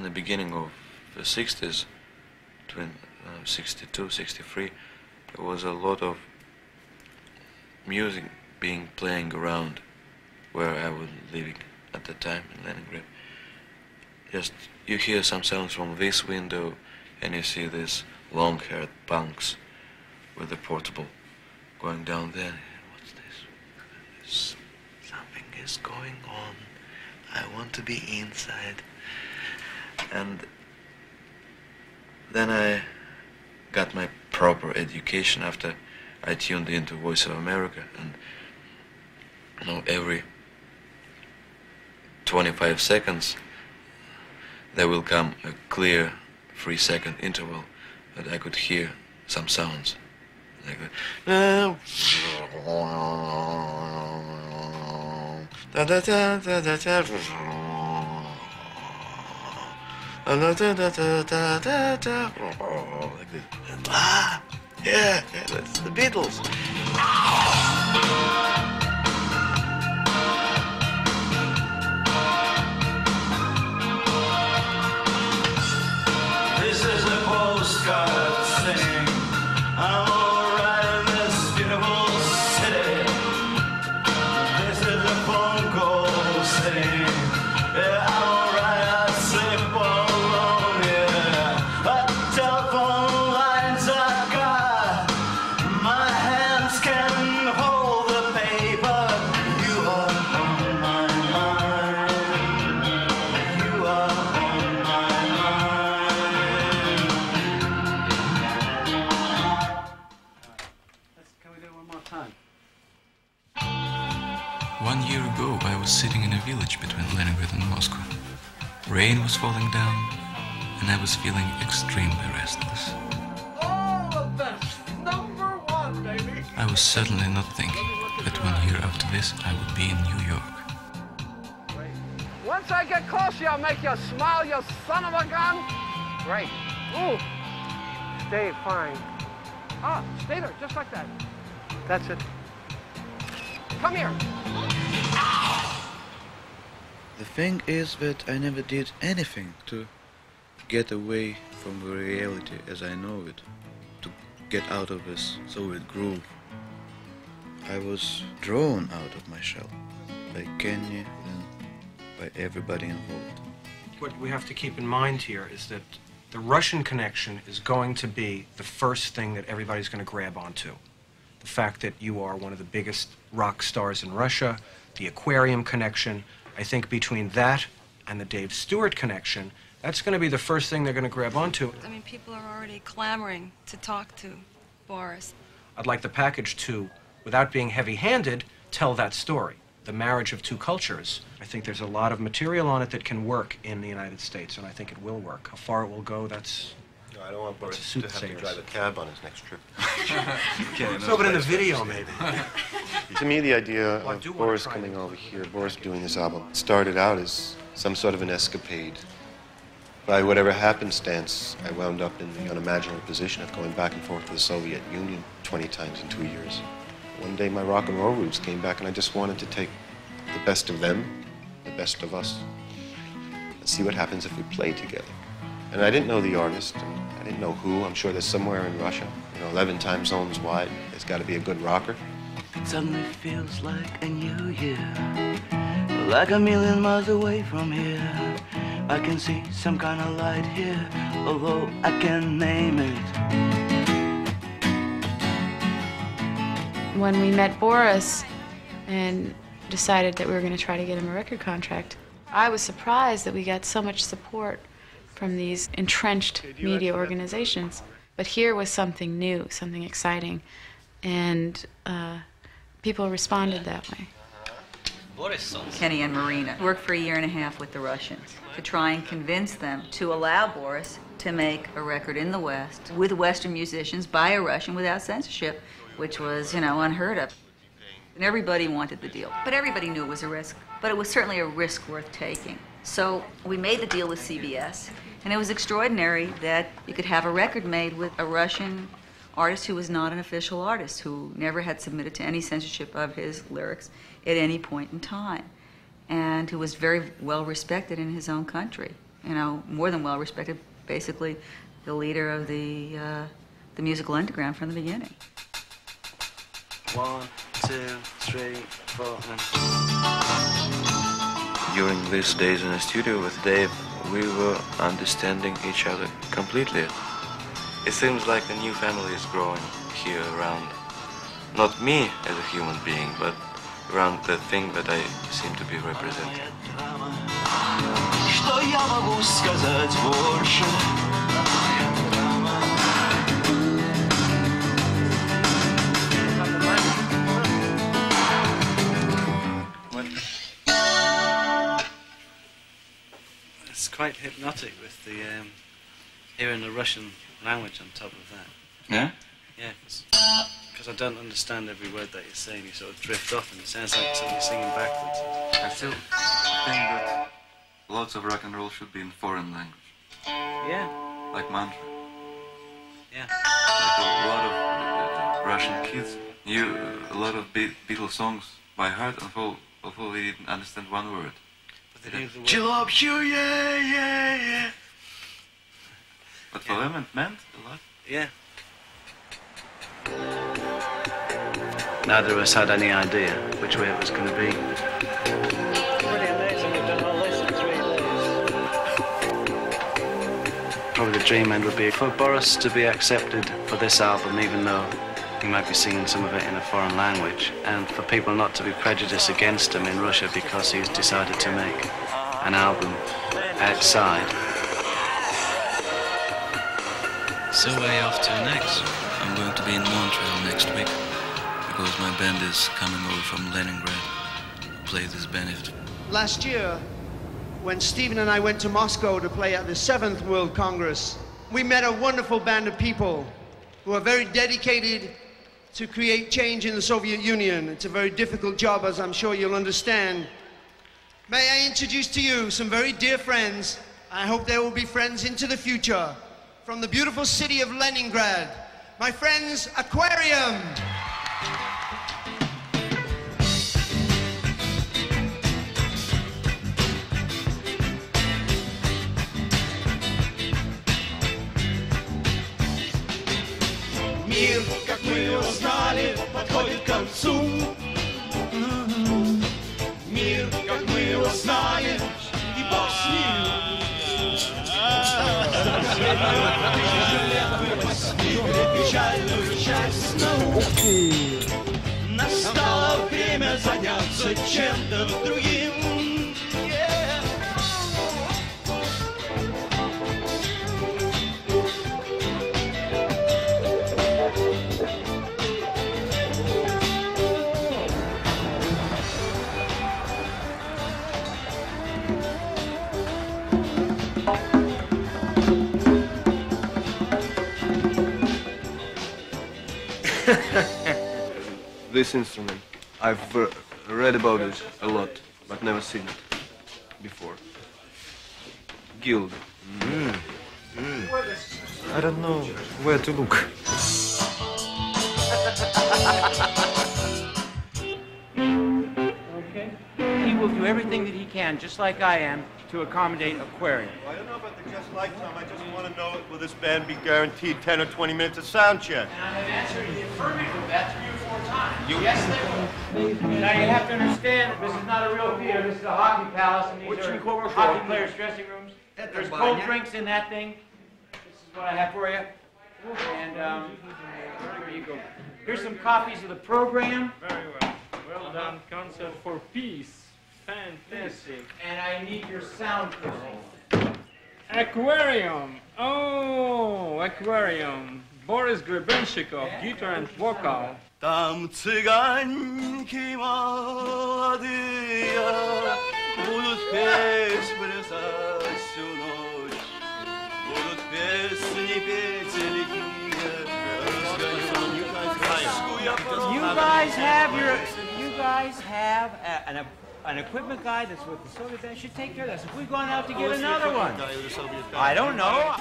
in the beginning of the 60s, between uh, 62, 63, there was a lot of music being playing around where I was living at the time in Leningrad. Just you hear some sounds from this window, and you see these long-haired punks with a portable going down there. What's this? Something is going on. I want to be inside. And then I got my proper education after I tuned into Voice of America and you know every 25 seconds there will come a clear three second interval that I could hear some sounds like that. Da da da da da da. Da. Like this. Ah, yeah, yeah, that's the Beatles. Falling down, and I was feeling extremely restless. One, baby. I was certainly not thinking that one year after this, I would be in New York. Once I get close you, I'll make you smile, you son of a gun. Great. Ooh. Stay fine. Ah, stay there, just like that. That's it. Come here. The thing is that I never did anything to get away from the reality as I know it, to get out of this Soviet groove. I was drawn out of my shell by Kenny and by everybody involved. What we have to keep in mind here is that the Russian connection is going to be the first thing that everybody's going to grab onto. The fact that you are one of the biggest rock stars in Russia, the aquarium connection. I think between that and the Dave Stewart connection, that's going to be the first thing they're going to grab onto. I mean, people are already clamoring to talk to Boris. I'd like the package to, without being heavy handed, tell that story. The marriage of two cultures. I think there's a lot of material on it that can work in the United States, and I think it will work. How far it will go, that's. No, I don't want Boris to have to drive a cab on his next trip. No, but in the video, maybe. to me, the idea Well, of Boris coming over here, Boris doing this album, started out as some sort of an escapade. By whatever happenstance, I wound up in the unimaginable position of going back and forth to the Soviet Union 20 times in two years. One day, my rock and roll roots came back, and I just wanted to take the best of them, the best of us, and see what happens if we play together. And I didn't know the artist, and I didn't know who. I'm sure there's somewhere in Russia, you know, 11 time zones wide. There's got to be a good rocker. It suddenly feels like a new year. Like a million miles away from here. I can see some kind of light here, although I can't name it. When we met Boris and decided that we were going to try to get him a record contract, I was surprised that we got so much support from these entrenched media organizations. But here was something new, something exciting, and uh, people responded that way. Kenny and Marina worked for a year and a half with the Russians to try and convince them to allow Boris to make a record in the West with Western musicians by a Russian without censorship, which was, you know, unheard of. And everybody wanted the deal. But everybody knew it was a risk. But it was certainly a risk worth taking. So we made the deal with CBS, and it was extraordinary that you could have a record made with a Russian artist who was not an official artist, who never had submitted to any censorship of his lyrics at any point in time, and who was very well respected in his own country. you know, more than well respected, basically the leader of the, uh, the musical underground from the beginning. One, two, three, four, and... During these days in the studio with Dave, we were understanding each other completely. It seems like a new family is growing here around. Not me as a human being, but around the thing that I seem to be representing. Quite hypnotic with the um, hearing the Russian language on top of that. Yeah? Yeah, because I don't understand every word that you're saying. You sort of drift off, and it sounds like something singing backwards. I still think that lots of rock and roll should be in foreign language, Yeah, like mantra. yeah. Like a lot of uh, Russian kids knew a lot of Be- Beatles songs by heart, although, although they didn't understand one word. Jill you, yeah, yeah, yeah. But for yeah. him it meant a lot. Yeah. Neither of us had any idea which way it was going to be. Probably the dream end would be for Boris to be accepted for this album, even though he might be singing some of it in a foreign language, and for people not to be prejudiced against him in Russia because he's decided to make an album outside. So way off to next. I'm going to be in Montreal next week because my band is coming over from Leningrad to play this benefit. Last year, when Stephen and I went to Moscow to play at the Seventh World Congress, we met a wonderful band of people who are very dedicated to create change in the Soviet Union. It's a very difficult job, as I'm sure you'll understand. May I introduce to you some very dear friends. I hope they will be friends into the future. From the beautiful city of Leningrad, my friends, Aquarium. Мир, как мы его знали, подходит к концу. Мир, как мы его знали, и Бог с ним. Печальную часть науки. Настало время заняться чем-то другим. This instrument, I've uh, read about it a lot, but never seen it before. Guild. I don't know where to look. Okay. He will do everything that he can, just like I am, to accommodate Aquarium. I don't know about the just like Tom. I just want to know will this band be guaranteed 10 or 20 minutes of sound check? And I have answered the affirmative that three or four times. yes, they will. Now you have to understand that this is not a real theater. This is a hockey palace, and these are hockey players' dressing rooms. There's cold drinks in that thing. This is what I have for you. And um, there you go. Here's some copies of the program. Very well. Well done. Concert for peace. Fantastic. And I need your sound person. Aquarium. Oh, aquarium. Boris Grebenshikov, guitar and vocal. Там цыганки молодые Будут петь, плясать всю ночь Будут песни петь лихие Разгоню тоску я по You guys have your, you guys have a- an, an equipment guy that's with the Soviet band. Should take care of this. If we've gone out to oh, get another one, I don't know.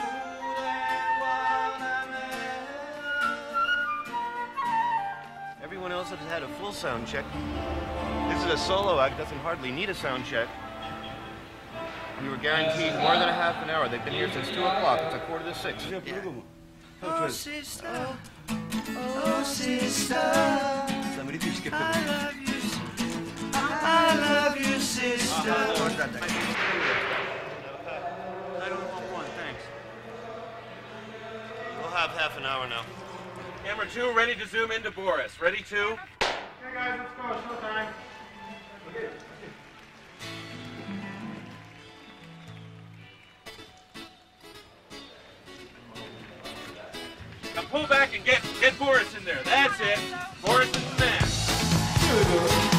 Everyone else has had a full sound check. This is a solo act, doesn't hardly need a sound check. We were guaranteed more than a half an hour. They've been here since 2 o'clock. It's a quarter to 6. Oh, sister. Oh, sister. I love you. I I don't want one, thanks. We'll have half an hour now. Camera two, ready to zoom into Boris. Ready to? Hey guys, let's go. Showtime. Okay. Now pull back and get get Boris in there. That's it. Boris is the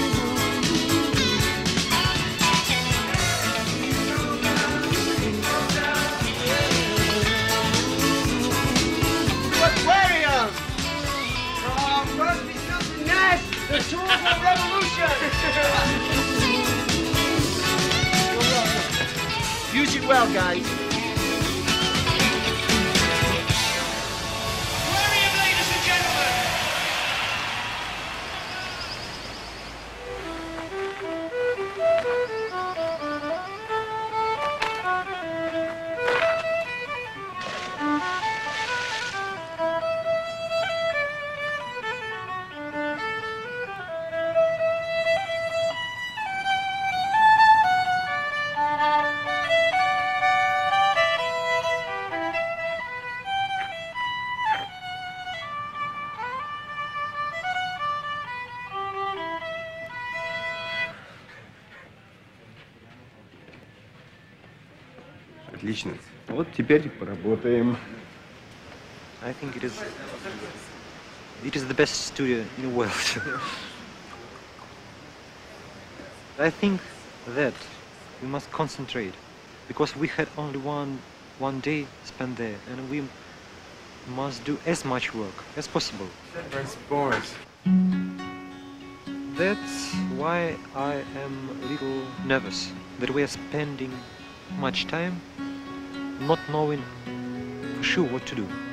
Revolution! Use it well, guys. Отлично. Вот теперь поработаем. I think it is it is the best studio in the world. I think that we must concentrate because we had only one one day spent there and we must do as much work as possible. Where's Boris? That's why I am a little nervous that we are spending much time not knowing for sure what to do.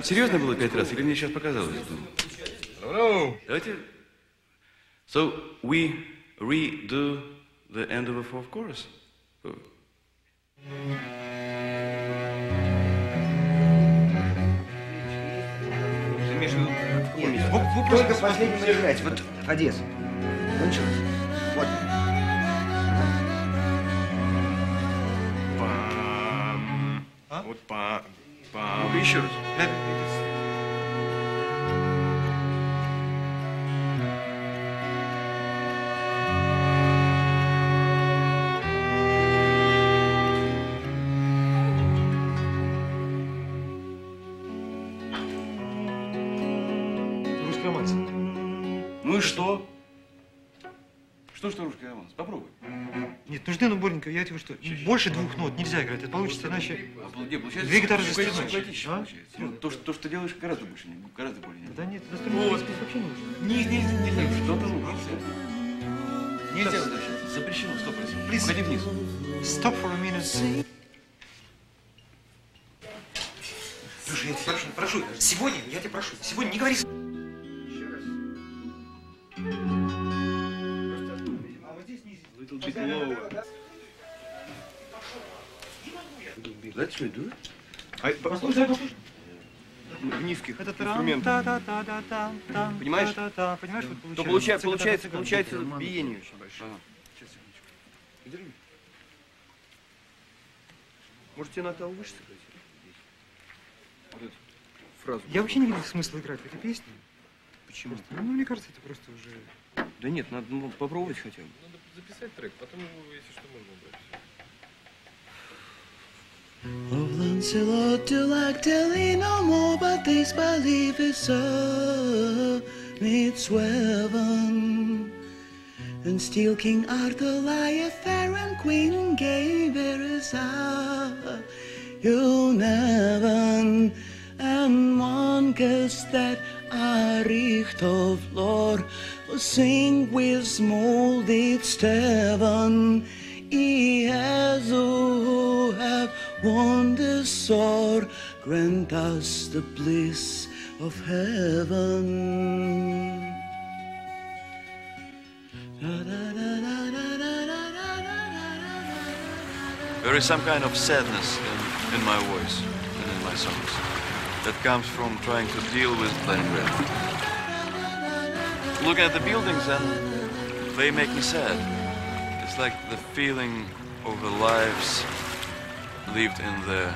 Там серьезно было пять раз или мне сейчас показалось? No. Давайте. So we redo the end of the fourth chorus. Вы, вы просто последним играете. Вот Одесса. Кончилось? Вот. Пам. Вот па. Пам. Ну-ка еще раз. Что, больше двух нот нельзя играть, это получится иначе... А, Две гитары за стеной. А? получается. Ну, то, что, то, что ты делаешь, гораздо больше, гораздо более. Да нет, инструмент Вот. вообще не нужен. Не, не, не, не, что-то нельзя. Нельзя возвращаться. Запрещено, сто процентов. Уходи вниз. Stop for a minute. Слушай, я тебя прошу, прошу, сегодня, я тебя прошу, сегодня не говори с- Little bit lower. Let's redo it. А, послушай, послушай. в низких Это инструментах. Понимаешь? Понимаешь, вот То получается. получается, получается, биение очень большое. Ага. Сейчас, секундочку. Подержи. Может, тебе надо выше сыграть? Вот эту фразу. Я вообще не видел смысла играть в эту песню. Почему? Просто, ну, мне кажется, это просто уже... Да нет, надо ну, попробовать хотя бы. Надо записать трек, потом его, если что, можно убрать. Of Lancelot to like telling no more, but this belief is so it's woven. And still King Arthur lie fair and Queen Guinevere is you never and one guess that a of lore sing with molded steven I who have won the sword grant us the bliss of heaven There is some kind of sadness in, in my voice and in my songs that comes from trying to deal with Leningrad. Looking at the buildings and they make me sad. It's like the feeling of the lives lived in the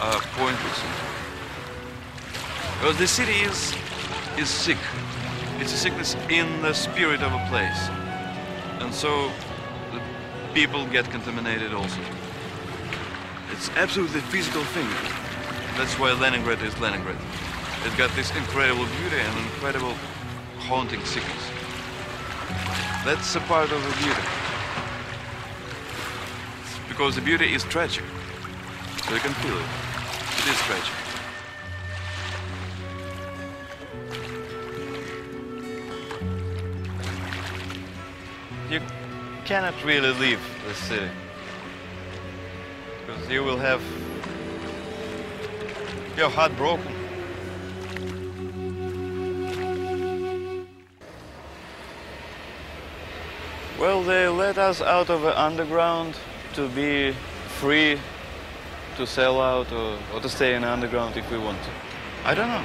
uh, are pointless. Because the city is is sick. It's a sickness in the spirit of a place. And so the people get contaminated also. It's absolutely physical thing. That's why Leningrad is Leningrad. It got this incredible beauty and incredible haunting sickness. That's a part of the beauty. Because the beauty is tragic. So you can feel it. It is tragic. You cannot really leave the city. Because you will have your heart broken. Well, they let us out of the underground to be free to sell out or, or to stay in the underground if we want to. I don't know.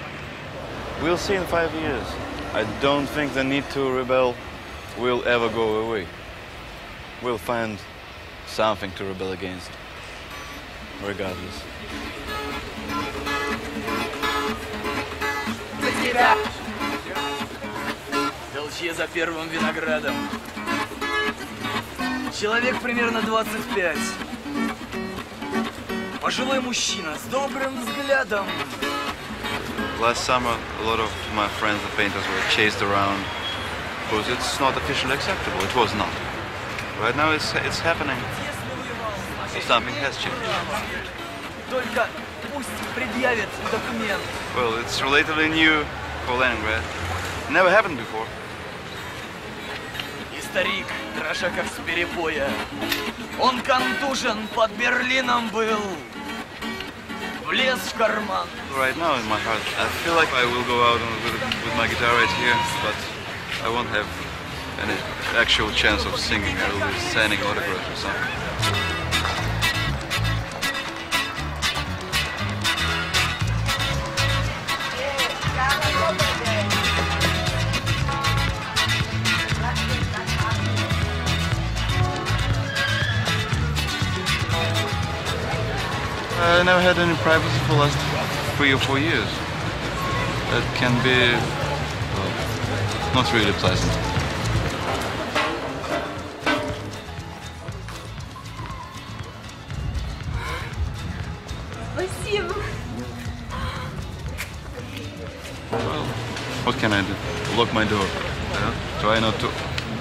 We'll see in five years. I don't think the need to rebel will ever go away. We'll find something to rebel against, regardless. За тебя! Толчи за первым виноградом. Человек примерно 25. Пожилой мужчина с добрым взглядом. Last summer, a lot of my friends, the painters, were chased around because it's not officially acceptable. It was not. Right now, it's it's happening. Something has changed. Только пусть предъявит документ. Well, it's relatively new for Leningrad. Never happened before. И старик, дрожа как с перепоя. Он контужен под Берлином был. Влез в карман. Right now, in my heart, I feel like I will go out with, with my guitar right here, but I won't have any actual chance of singing. I will be signing autographs or something. I never had any privacy for the last three or four years. That can be well, not really pleasant. Well, what can I do? Lock my door. Yeah? Try not to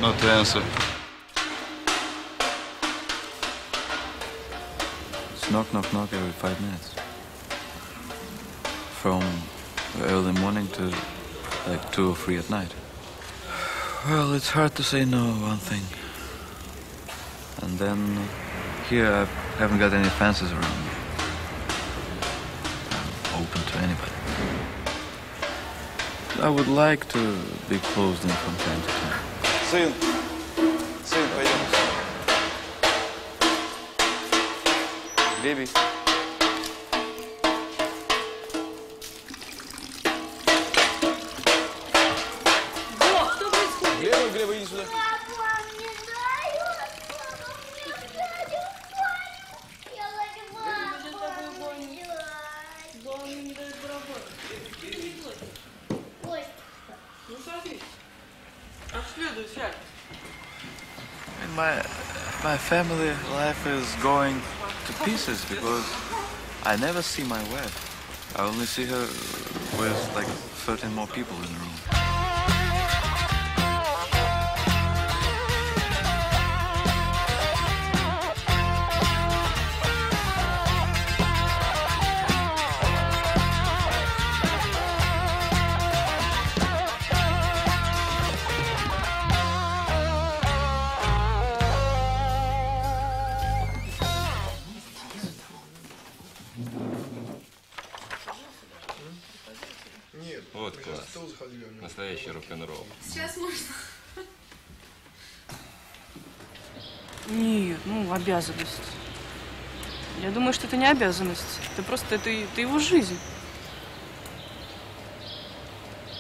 not to answer. knock knock every five minutes. From early morning to like two or three at night. Well, it's hard to say no, one thing. And then here I haven't got any fences around me. I'm open to anybody. I would like to be closed in from time to time. See you. baby. My my family life is going to pieces because I never see my wife. I only see her with like 13 more people in the room. Обязанность. Я думаю, что это не обязанность. Это просто это, это его жизнь.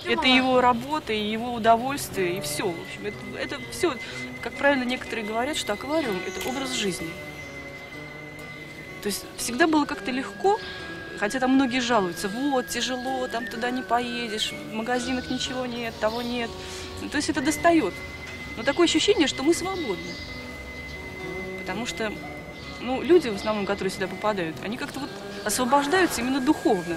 Это его работа, и его удовольствие, и все. В общем, это, это все, как правильно некоторые говорят, что аквариум – это образ жизни. То есть всегда было как-то легко, хотя там многие жалуются, вот, тяжело, там туда не поедешь, в магазинах ничего нет, того нет. Ну, То есть это достает. Но такое ощущение, что мы свободны. Потому что ну, люди, в основном, которые сюда попадают, они как-то вот освобождаются именно духовно.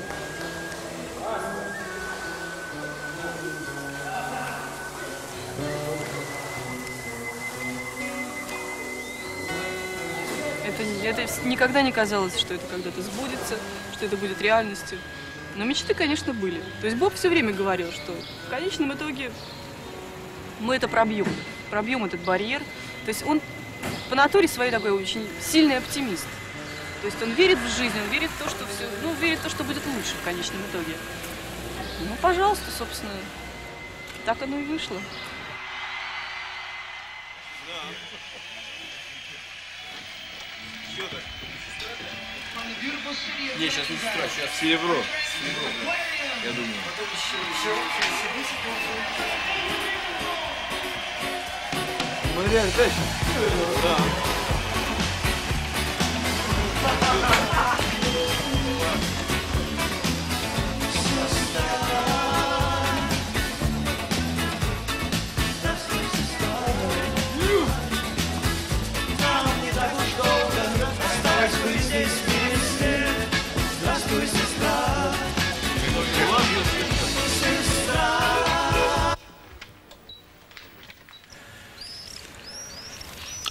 Это, это никогда не казалось, что это когда-то сбудется, что это будет реальностью. Но мечты, конечно, были. То есть Бог все время говорил, что в конечном итоге мы это пробьем. Пробьем этот барьер. То есть он по натуре своей такой очень сильный оптимист. То есть он верит в жизнь, он верит в то, что все, ну, верит в то, что будет лучше в конечном итоге. Ну, пожалуйста, собственно, так оно и вышло. Не, сейчас не сестра, сейчас серебро. Серебро. Я думаю. Murder fish.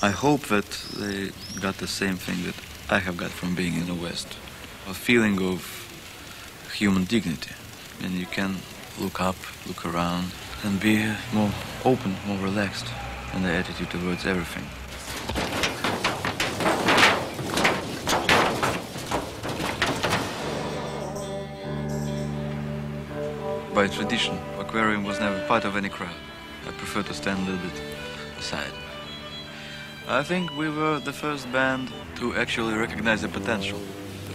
I hope that they got the same thing that I have got from being in the West a feeling of human dignity. And you can look up, look around, and be more open, more relaxed in the attitude towards everything. By tradition, aquarium was never part of any crowd. I prefer to stand a little bit aside. I think we were the first band to actually recognize the potential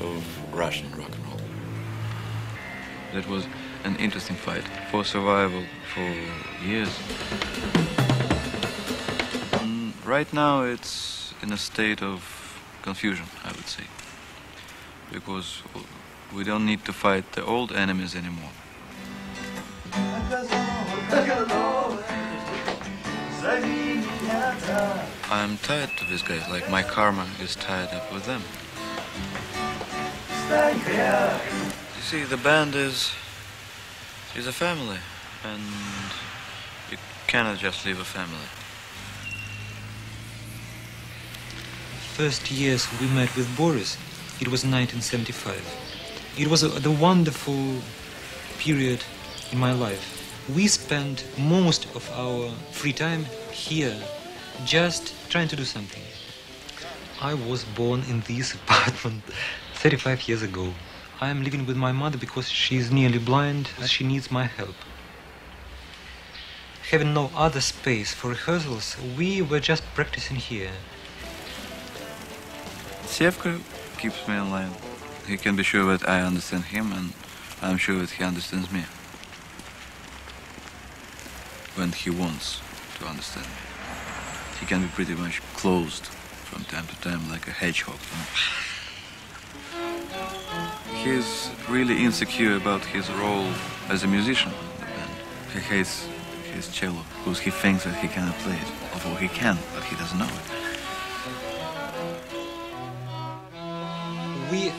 of Russian rock and roll. That was an interesting fight for survival for years. Mm, Right now, it's in a state of confusion, I would say, because we don't need to fight the old enemies anymore. I'm tied to these guys, like my karma is tied up with them. You see, the band is is a family, and you cannot just leave a family. First years we met with Boris, it was 1975. It was a, the wonderful period in my life. We spent most of our free time here, just trying to do something. I was born in this apartment 35 years ago. I am living with my mother because she is nearly blind and she needs my help. Having no other space for rehearsals, we were just practicing here. Sevka keeps me in line. He can be sure that I understand him, and I'm sure that he understands me. When he wants to understand me. He can be pretty much closed from time to time like a hedgehog. He's really insecure about his role as a musician in the band. He hates his cello because he thinks that he cannot play it, although he can, but he doesn't know it. We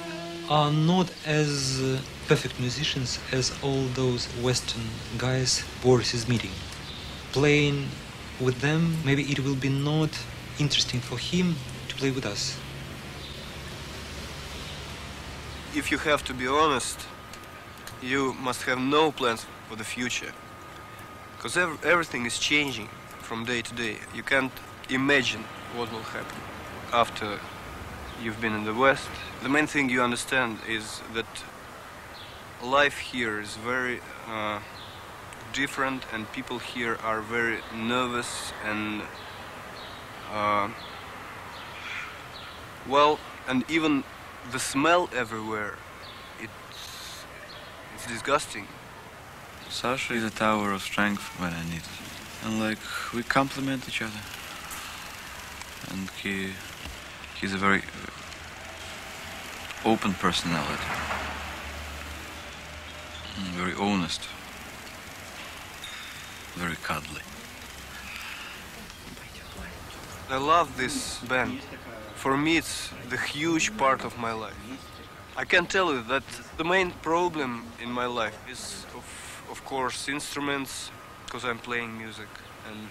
are not as uh, perfect musicians as all those Western guys Boris is meeting. Playing with them, maybe it will be not interesting for him to play with us. If you have to be honest, you must have no plans for the future. Because ev- everything is changing from day to day. You can't imagine what will happen after you've been in the West. The main thing you understand is that life here is very uh, different, and people here are very nervous and uh, well, and even the smell everywhere. It's it's disgusting. Sasha is a tower of strength when I need it. And like, we complement each other. And he, he's a very uh, open personality. Mm, Very honest. Very cuddly. I love this band. For me, it's the huge part of my life. I can tell you that the main problem in my life is, of, of course, instruments, because I'm playing music, and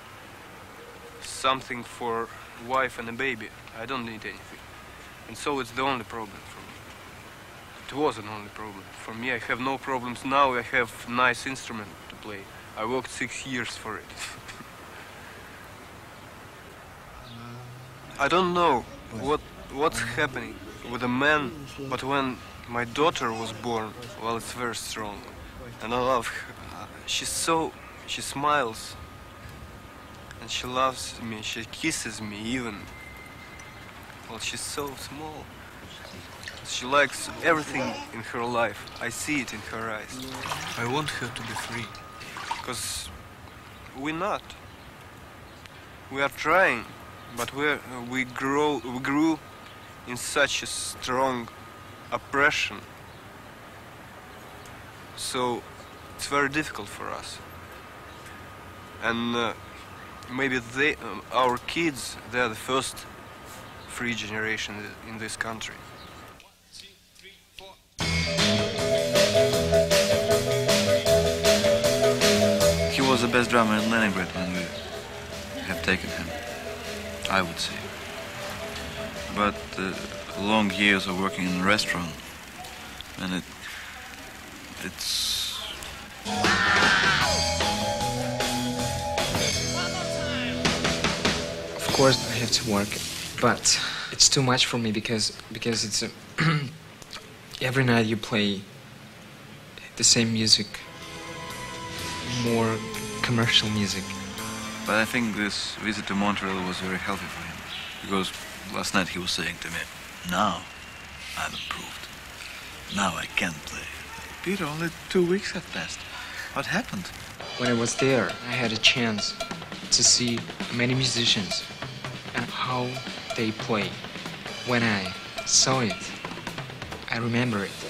something for wife and a baby. I don't need anything. And so it's the only problem for me. It was an only problem. For me, I have no problems now. I have nice instrument to play. I worked six years for it. I don't know what what's happening with a man, but when my daughter was born, well, it's very strong, and I love her. She's so she smiles, and she loves me. She kisses me even. Well, she's so small. She likes everything in her life. I see it in her eyes. I want her to be free, because we're not. We are trying, but we we grow we grew in such a strong oppression. So it's very difficult for us. And uh, maybe they, our kids, they are the first free generation in this country. Was the best drummer in Leningrad when we have taken him, I would say. But uh, long years of working in a restaurant, and it, it's Of course, I have to work, but it's too much for me because because it's every night you play the same music, more commercial music. But I think this visit to Montreal was very healthy for him. Because last night he was saying to me, now I'm improved. Now I can play. Peter, only two weeks have passed. What happened? When I was there, I had a chance to see many musicians and how they play. When I saw it, I remember it.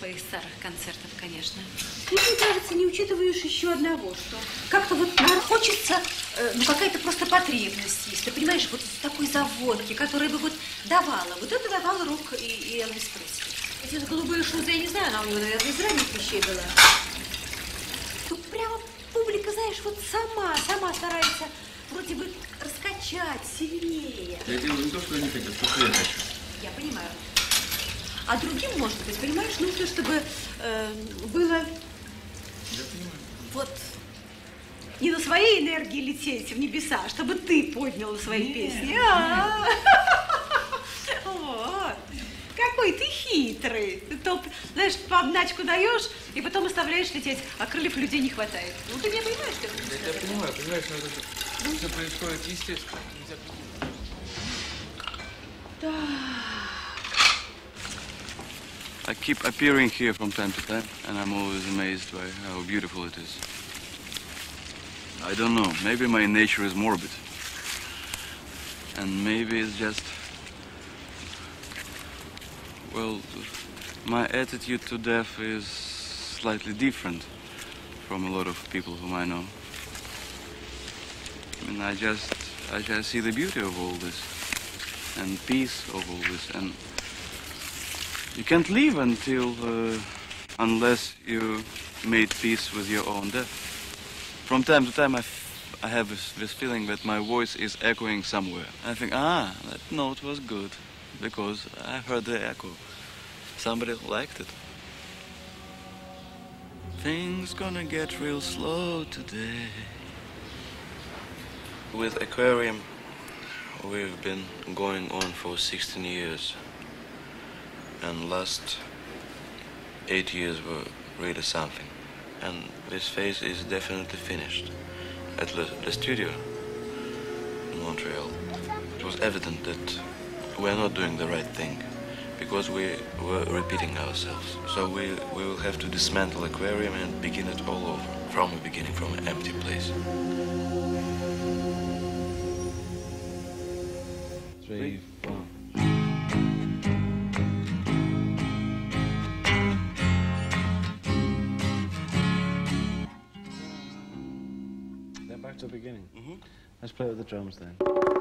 Своих старых концертов, конечно. Ты, мне кажется, не учитываешь еще одного, что как-то вот хочется, э, ну, какая-то просто потребность есть. Ты понимаешь, вот такой заводки, которая бы вот давала. Вот это давал рок и, и Элвис Пресли. Эти вот голубые шузы, я не знаю, она у него, наверное, из ранних вещей была. Тут прямо публика, знаешь, вот сама, сама старается вроде бы раскачать сильнее. Я делаю не то, что они хотят, то, что я хочу. Я понимаю. А другим, может быть, понимаешь, нужно, чтобы э, было Я понимаю. вот не на своей энергии лететь в небеса, а чтобы ты поднял свои песни. А. Вот. Какой ты хитрый. Ты то, знаешь, подначку даешь, и потом оставляешь лететь, а крыльев людей не хватает. Ну, ты меня понимаешь, как это Я понимаю, понимаешь, но это все происходит естественно. Нельзя I keep appearing here from time to time, and I'm always amazed by how beautiful it is. I don't know, maybe my nature is morbid. And maybe it's just. Well, my attitude to death is slightly different from a lot of people whom I know. I mean, I just, I just see the beauty of all this, and peace of all this, and you can't leave until, uh, unless you made peace with your own death. From time to time, I, I have this, this feeling that my voice is echoing somewhere. I think, ah, that note was good, because I heard the echo. Somebody liked it. Things gonna get real slow today. With aquarium, we've been going on for 16 years, and last eight years were really something. And this phase is definitely finished. At the, the studio in Montreal, it was evident that we are not doing the right thing because we were repeating ourselves. So we, we will have to dismantle aquarium and begin it all over from the beginning, from an empty place. Three, four. To the beginning. Mm-hmm. Let's play with the drums then.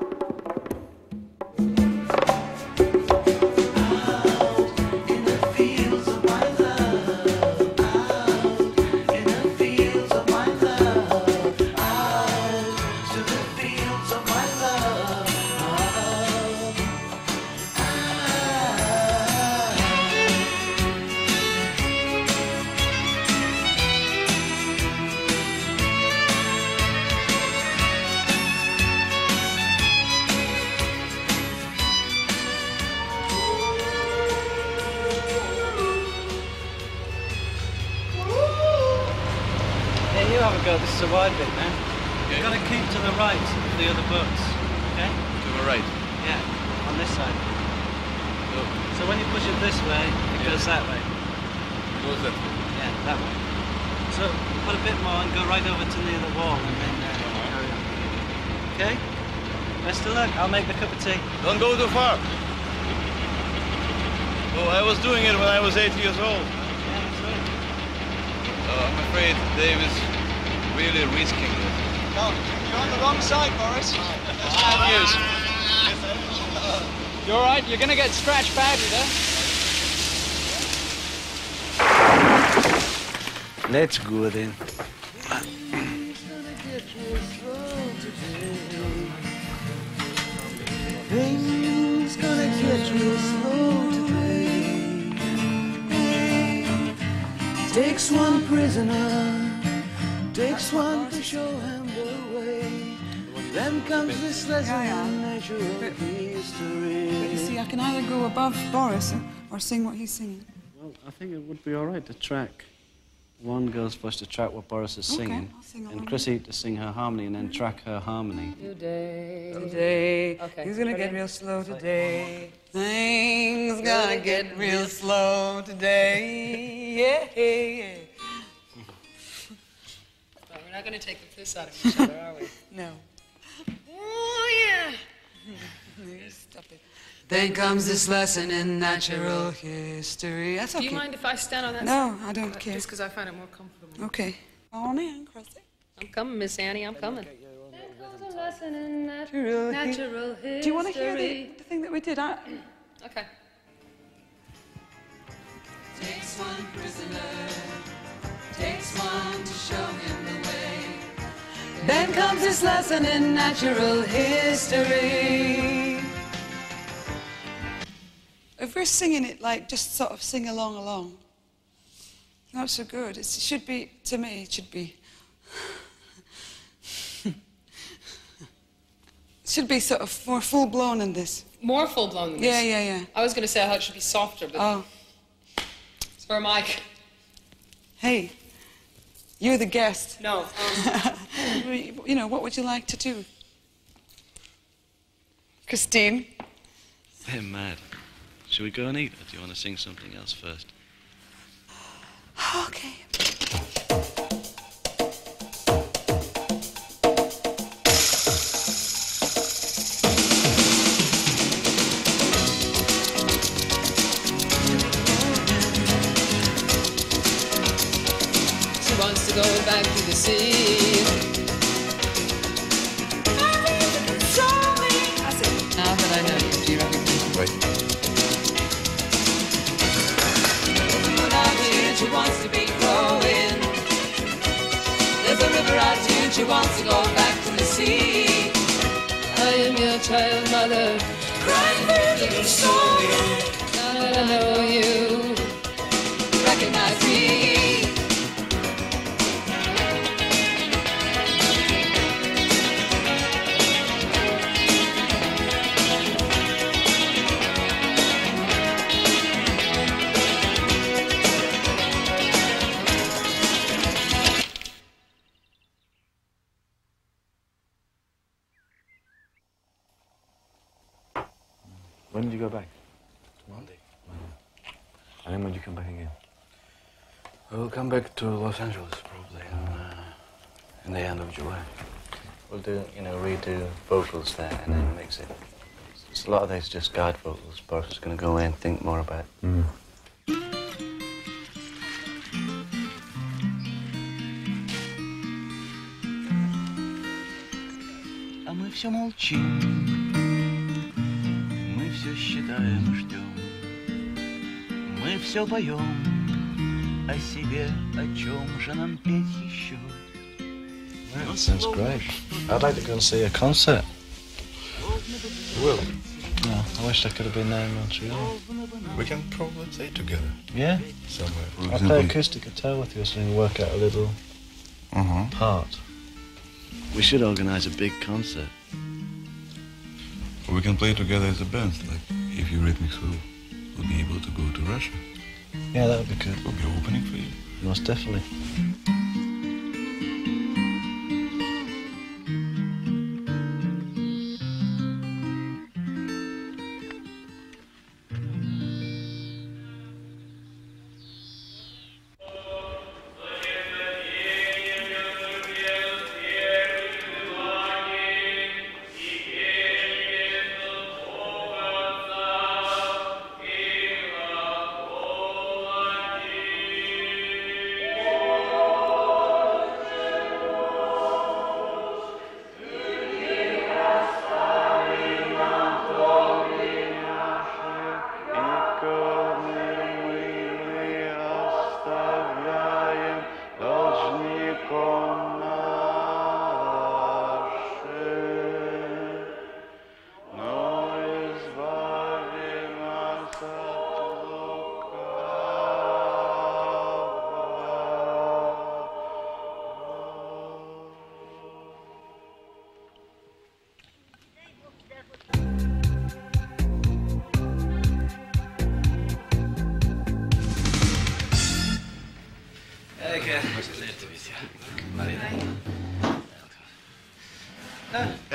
Have a go. This is a wide bit now. You've got to keep to the right of the other boats. Okay? To the right. Yeah, on this side. So when you push it this way, it goes that way. It Goes that way. Yeah, that way. So put a bit more and go right over to near the wall and then uh, carry on. Okay? Best of luck. I'll make the cup of tea. Don't go too far. Oh, I was doing it when I was eight years old. Uh, I'm afraid Dave is really risking it. No, you're on the wrong side, Boris. That's bad news. You all right? You're going to get scratched badly there. Let's go then. Things gonna get real slow today. Takes one prisoner, takes one to show him the way. Then comes this lesson in natural history. But you see, I can either go above Boris or sing what he's singing. Well, I think it would be all right to track. One girl's supposed to track what Boris is Okay, singing, I'll sing and along. Chrissy to sing her harmony, and then mm-hmm. track her harmony. Today, today, Okay, things gonna get real slow today. Things gonna get real slow today. Yeah, yeah. Not going to take the piss out of each other, are we? No. Oh, yeah. Stop it. Then comes this lesson in natural history. That's okay. Do you mind if I stand on that No, side? I don't Uh, care. Just because I find it more comfortable. Okay. On in, cross it. I'm coming, Miss Annie. I'm coming. There comes a lesson in Natural natural history. Do you want to hear the, the thing that we did? I, Okay. Takes one prisoner, takes one to show him the way. Then comes this lesson in natural history. If we're singing it like just sort of sing along along, not so good. It's, it should be, to me, it should be. should be sort of more full blown than this. More full blown than this. Yeah, yeah, yeah. I was going to say I thought it should be softer, but Oh, it's for Mike. hey, you're the guest. No. you know, what would you like to do? Christine? They're mad. Should we go and eat, or do you want to sing something else first? Okay. To go back to the sea. Now that I know you, do you recognize? Wait. out here, she wants to be growing. There's a river out here, she wants to go back to the sea. I am your child mother. Crying for your little soul. Now that I know you, Recognize me. vocals there and then mix it. It's a lot of these just guide vocals. Boris is going to go away and think more about it. А мы все молчим, мы все считаем и ждем, мы все поем о себе, о чем же нам петь еще. That sounds great. I'd like to go and see a concert. Will, Yeah, I wish I could have been there in Montreal. we can probably play together Yeah? somewhere. I'll play acoustic guitar with you so we can work out a little Uh-huh. part. We should organize a big concert. We can play together as a band, like if you Eurythmics will, will be able to go to Russia. Yeah, that would be good. We'll be opening for you. Most definitely.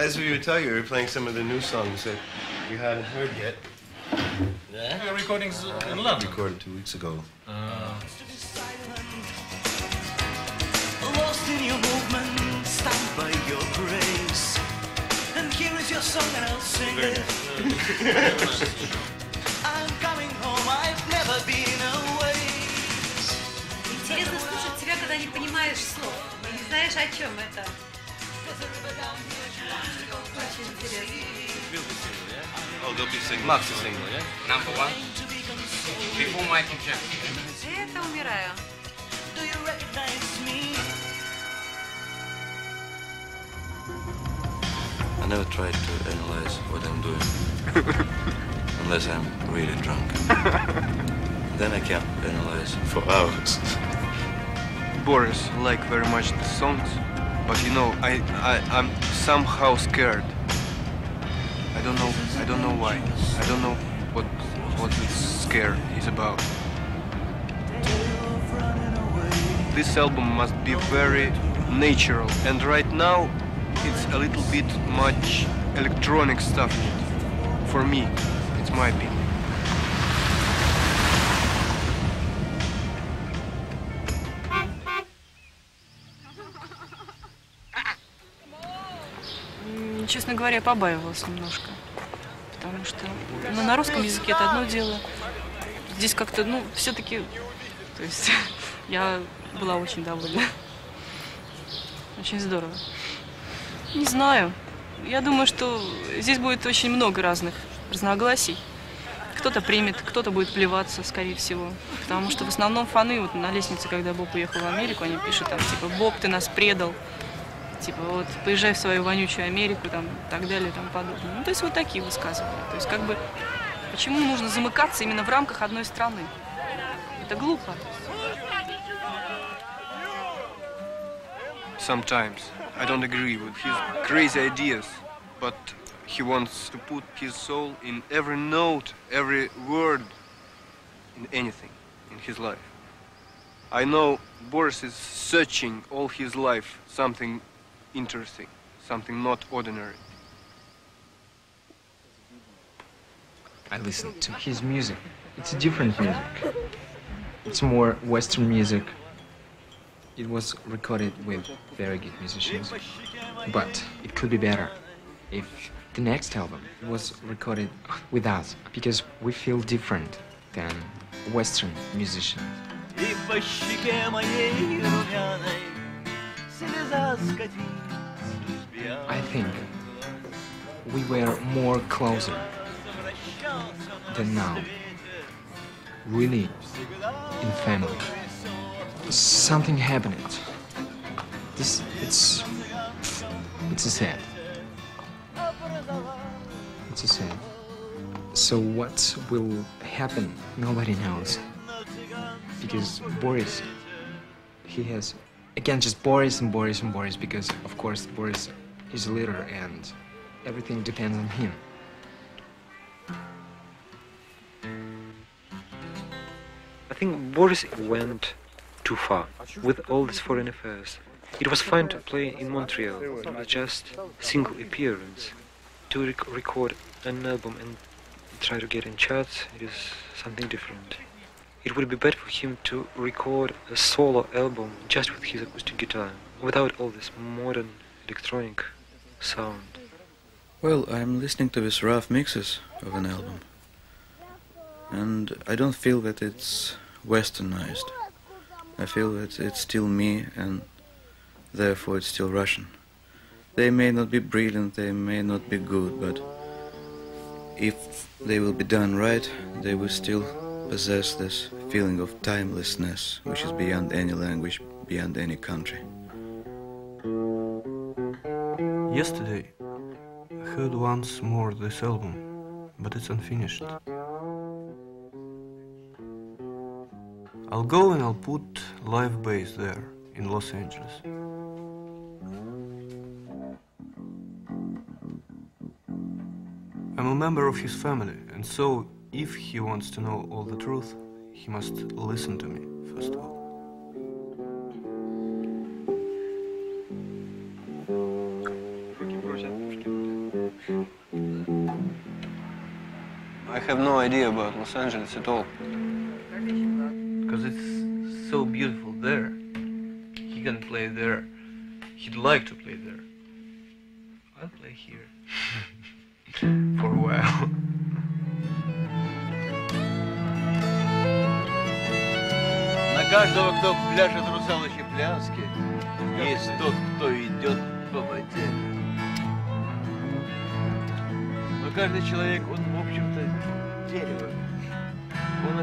as we were telling you, we were playing some of the new songs that we hadn't heard yet. Yeah, recordings uh, in London. Recorded two weeks ago. Ah. Lost in your movement, stand by your grace. And here is your song, and I'll sing it. I'm coming home, I've never been away. Интересно слушать тебя, когда не понимаешь слов, не знаешь, о чем это. Очень интересно. Oh, they'll be singing. Max is singing, yeah? Number one. Before Michael Jackson. Это умираю. Do you recognize me? I never tried to analyze what I'm doing. Unless I'm really drunk. then I can analyze for hours. Boris like very much the songs, but you know, I, I I'm somehow scared. I don't know. I don't know why. I don't know what what this scare is about. This album must be very natural, and right now it's a little bit much electronic stuff. For me, it's my opinion. Честно говоря, побаивалась немножко. Потому что ну, на русском языке это одно дело. Здесь как-то, ну, все-таки, то есть я была очень довольна. Очень здорово. Не знаю. Я думаю, что здесь будет очень много разных разногласий. Кто-то примет, кто-то будет плеваться, скорее всего. Потому что в основном фаны вот на лестнице, когда Боб уехал в Америку, они пишут там, типа, Боб, ты нас предал. Типа, вот, поезжай в свою вонючую Америку, там, и так далее, и тому подобное. Ну, то есть вот такие высказывания. То есть, как бы, почему нужно замыкаться именно в рамках одной страны? Это глупо. Sometimes I don't agree with his crazy ideas, but he wants to put his soul in every note, every word, in anything in his life. I know Boris is searching all his life something interesting, something not ordinary. I listen to his music. It's a different music. It's more Western music. It was recorded with very good musicians, but it could be better if the next album was recorded with us because we feel different than Western musicians. И по щеке моей румяной слеза скатилась пьяной. I think we were more closer than now. Really, in family. Something happened. This, it's, it's sad. It's sad. So what will happen? Nobody knows. Because Boris, he has, again, just Boris and Boris and Boris. Because of course Boris is a leader and everything depends on him. I think Boris went too far with all these foreign affairs. It was fine to play in Montreal, just single appearance. To rec- record an album and try to get in charts, it is something different. It would be better for him to record a solo album just with his acoustic guitar, without all this modern electronic sound. Well, I'm listening to these rough mixes of an album, and I don't feel that it's westernized. I feel that it's still me, and therefore it's still Russian. They may not be brilliant, they may not be good, but if they will be done right, they will still possess this feeling of timelessness, which is beyond any language, beyond any country. Yesterday, I heard once more this album, but it's unfinished. I'll go and I'll put live bass there in Los Angeles. I'm a member of his family, and so if he wants to know all the truth, he must listen to me, first of all. Have no idea about Los Angeles at all. Because it's so beautiful there. He can play there. He'd like to play there. I'll play here. for a while. На каждого, кто пляшет русалочьи пляски, есть тот, кто идет по воде. Но каждый человек, он,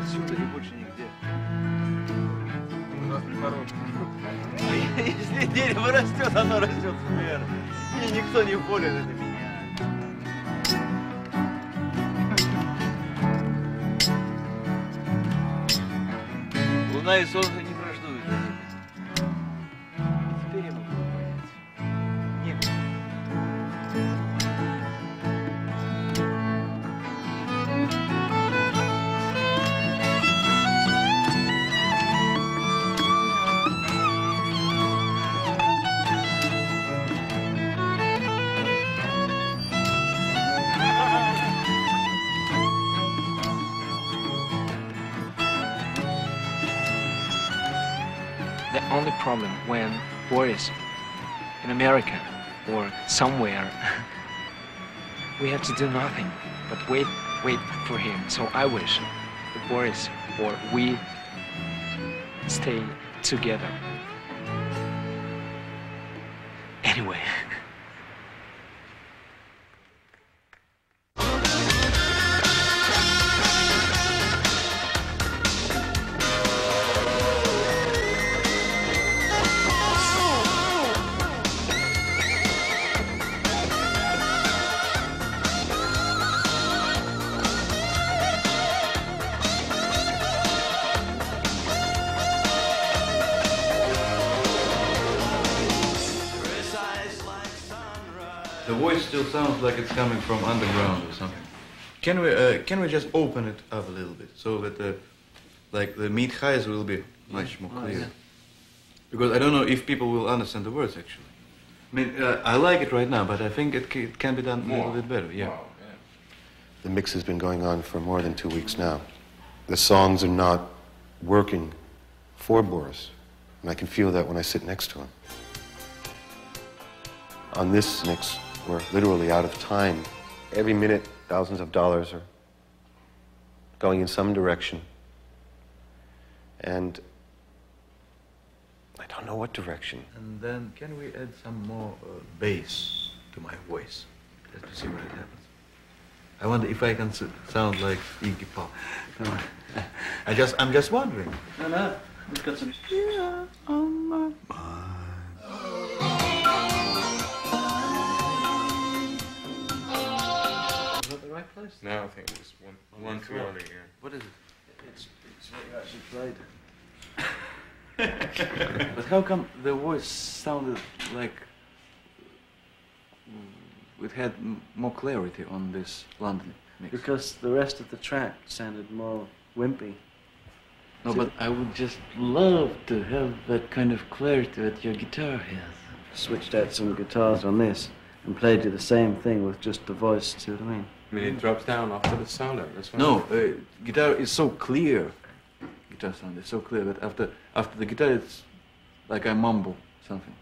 отсюда и больше нигде. А Если дерево растет, оно растет вверх. И никто не болен, это меня. Луна и солнце problem when Boris in America or somewhere, we have to do nothing but wait, wait for him. So I wish that Boris or we stay together. Anyway. like it's coming from underground or something. Can we uh, can we just open it up a little bit so that the like the mid highs will be much more Oh, clear? yeah. Because I don't know if people will understand the words actually. I mean, uh, I like it right now, but I think it, ca- it can be done a little bit better. Yeah. The mix has been going on for more than two weeks now. The songs are not working for Boris, and I can feel that when I sit next to him. On this mix, we're literally out of time. Every minute, thousands of dollars are going in some direction. And I don't know what direction. And then can we add some more uh, bass to my voice, just to see what happens? I wonder if I can s- sound like Iggy Pop. No. I just, I'm just wondering. No, no. We've got some. Yeah, on my Is place? No, I think it was one, oh, one too early, yeah. What is it? It's, it's what you actually played. but how come the voice sounded like it had m- more clarity on this London mix? Because the rest of the track sounded more wimpy. No, but I would just love to have that kind of clarity that your guitar has. Switched out some guitars on this and played you the same thing with just the voice, see what I mean? I mean, it drops down after the solo. That's why. No, uh, guitar is so clear. Guitar sound is so clear that after after the guitar, it's like I mumble something.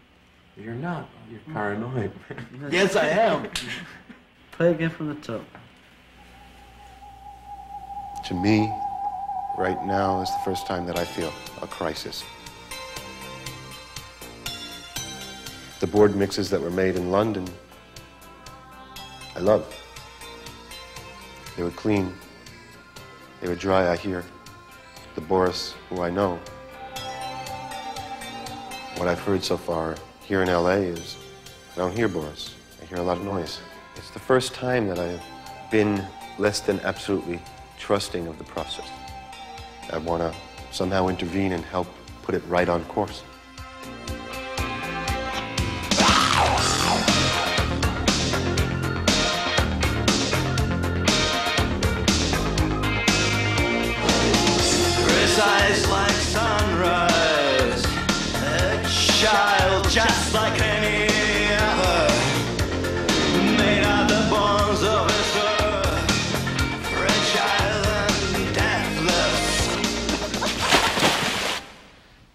You're not. You're paranoid. Yes, I am. Play again from the top. To me, right now is the first time that I feel a crisis. The board mixes that were made in London, I love. They were clean. They were dry, I hear. The Boris, who I know. What I've heard so far here in LA is I don't hear Boris. I hear a lot of noise. It's the first time that I've been less than absolutely trusting of the process. I want to somehow intervene and help put it right on course.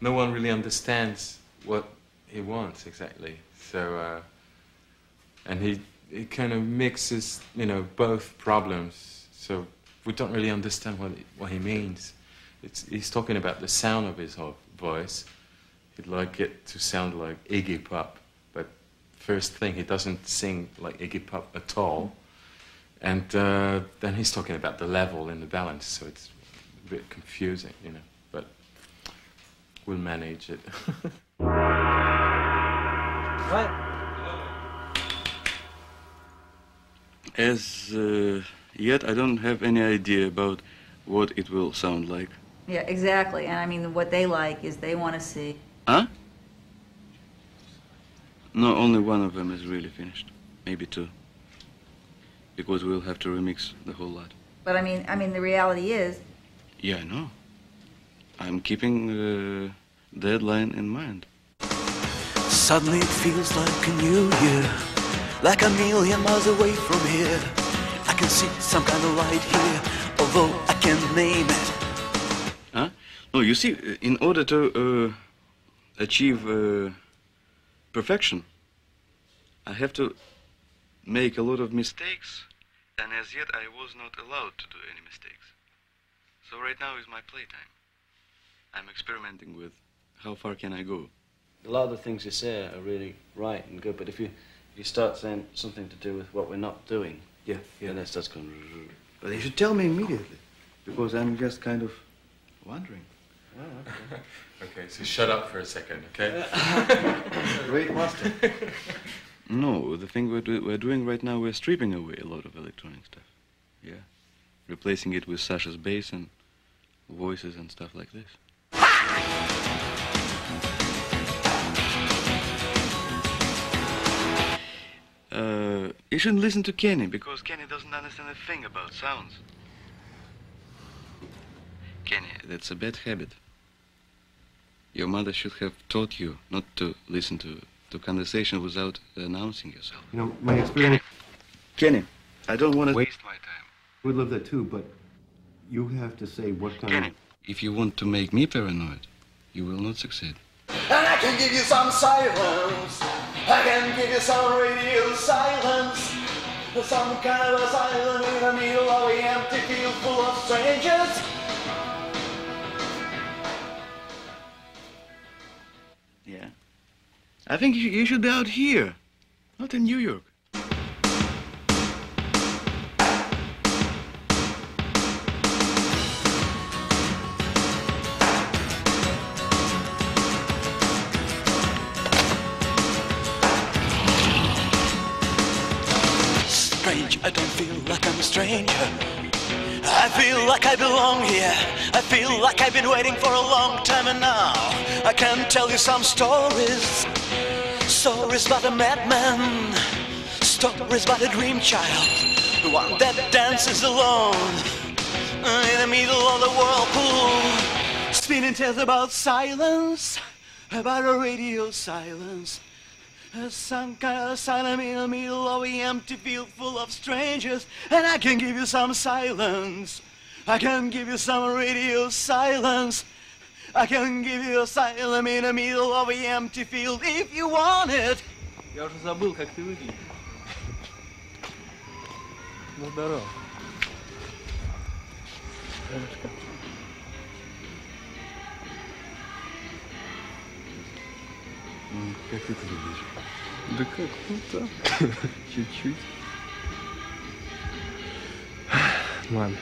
No one really understands what he wants exactly. So, uh, and he it kind of mixes, you know, both problems. So we don't really understand what what he means. It's, he's talking about the sound of his voice. He'd like it to sound like Iggy Pop, but first thing, he doesn't sing like Iggy Pop at all. And uh, then he's talking about the level and the balance, so it's a bit confusing, you know. But we'll manage it. What? As uh, yet, I don't have any idea about what it will sound like. Yeah, exactly. And I mean, what they like is they want to see. Huh? No, only one of them is really finished. Maybe two. Because we'll have to remix the whole lot. But I mean, I mean, the reality is, Yeah, I know. I'm keeping the deadline in mind. Suddenly it feels like a new year, like a million miles away from here. I can see some kind of light here, although I can't name it. Huh? No, you see, uh, in order to uh, achieve uh, perfection, I have to make a lot of mistakes, and as yet I was not allowed to do any mistakes. So right now is my playtime. I'm experimenting with how far can I go. A lot of the things you say are really right and good, but if you if you start saying something to do with what we're not doing, Yeah, then it starts going. But you should tell me immediately, because I'm just kind of wondering. okay, so shut up for a second, okay? Great master. No, the thing we're, do- we're doing right now, we're stripping away a lot of electronic stuff. Yeah. Replacing it with Sasha's bass and voices and stuff like this. Uh, you shouldn't listen to Kenny because Kenny doesn't understand a thing about sounds. Kenny, that's a bad habit. Your mother should have taught you not to listen to, to conversation without announcing yourself. You know, my experience. Kenny, I don't want to Waste my time. We'd love that too, but you have to say what kind Kenny, if you want to make me paranoid, you will not succeed. And I can give you some silence. I can give you some radio silence. Some kind of a silence in the middle of an empty field full of strangers. Yeah. I think you, you should be out here, not in New York. I don't feel like I'm a stranger. I feel like I belong here. I feel like I've been waiting for a long time and now I can tell you some stories. Stories about a madman. Stories about a dream child. The one that dances alone in the middle of the whirlpool. Spinning tales about silence, about a radio silence. Some kind of silence in the middle of the empty field full of strangers, and I can give you some silence. I can give you some radio silence. I can give you a silence in the middle of the empty field if you want it. Я уже забыл, как ты выглядишь. Ну, здорово. Рядышком. Как ты это любишь? Да как, ну так, чуть-чуть. Ладно.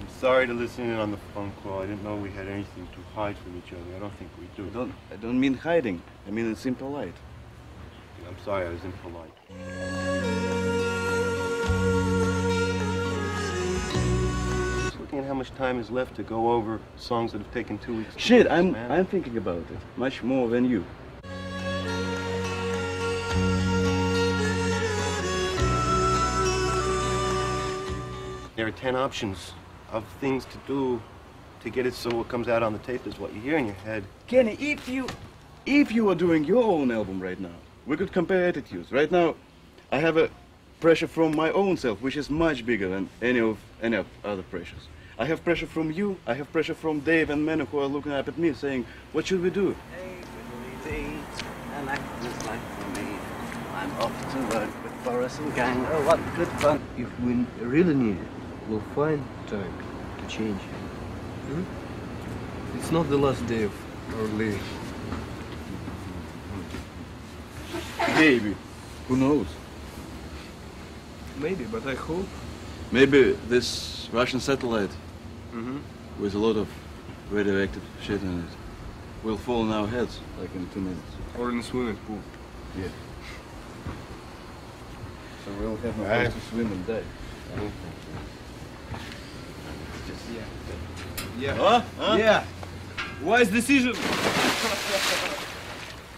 I'm sorry to listen in on the phone call. I didn't know we had anything to hide from each other. I don't think we do. Don't, I don't mean hiding. I mean it's impolite. I'm sorry, I was impolite. Just looking at how much time is left to go over songs that have taken two weeks. to Shit, finish, I'm man. I'm thinking about it much more than you. There are ten options of things to do to get it so what comes out on the tape is what you hear in your head. Kenny, if you if you are doing your own album right now, we could compare attitudes. Right now, I have a pressure from my own self, which is much bigger than any of any of other pressures. I have pressure from you. I have pressure from Dave and Manu who are looking up at me, saying, "What should we do?" I like this life for me. I'm off to work with Boris and gang. Oh, what good fun. If we really need it, we'll find time to change. Hmm? It's not the last day of our living. Maybe. Who knows? Maybe, but I hope. Maybe this Russian satellite Mm-hmm. with a lot of radioactive shit in it will fall on our heads like in two minutes. Or in the swimming pool. Yeah. So we'll have no Aye. place to swim and die. Yeah. Huh? Huh? Yeah. Wise decision.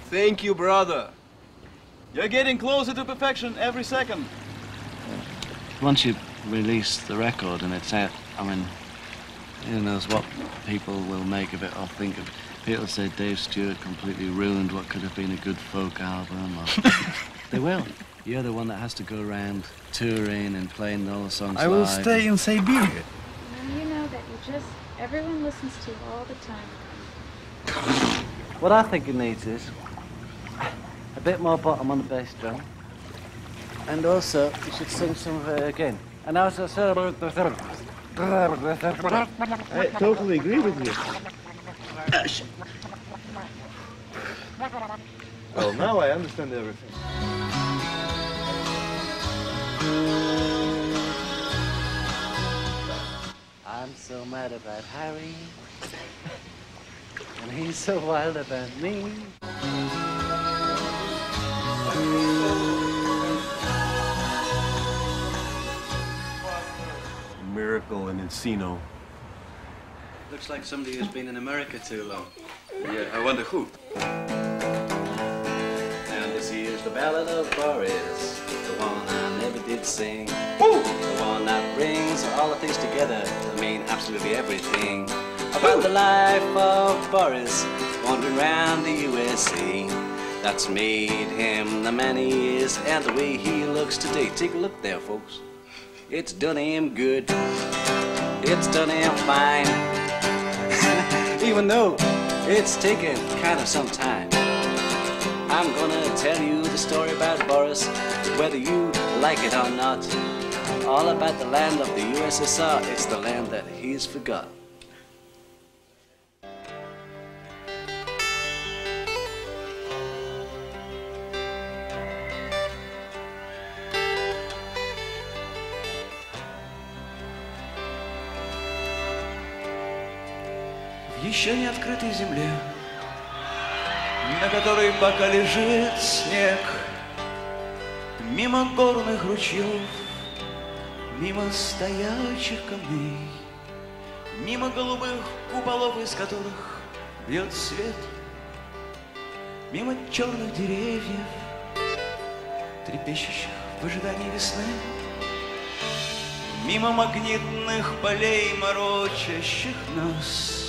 Thank you, brother. You're getting closer to perfection every second. Once you release the record and it's out, I mean, who knows what people will make of it or think of it. People say Dave Stewart completely ruined what could have been a good folk album. Or... they will. You're the one that has to go around touring and playing all the songs I will live. stay in Siberia. And you know that you just, everyone listens to you all the time. What I think it needs is a bit more bottom on the bass drum. And also, you should sing some of it again. And also, I totally agree with you. Well, now I understand everything. I'm so mad about Harry. And he's so wild about me. Miracle in Encino. Looks like somebody who's been in America too long. Yeah, I wonder who. And this here's the ballad of Boris, the one Did sing. The one that brings all the things together, I mean absolutely everything. About the life of Boris, wandering around the USA. That's made him the man he is and the way he looks today. Take a look there, folks. It's done him good. It's done him fine. Even though it's taken kind of some time. I'm gonna tell you the story about Boris, whether you like it or not. All about the land of the USSR, it's the land that he's forgot. в еще не открытой земле, на которой пока лежит снег, мимо горных ручьев, мимо стоячих камней, мимо голубых куполов, из которых бьет свет, мимо черных деревьев, трепещущих в ожидании весны, мимо магнитных полей, морочащих нас.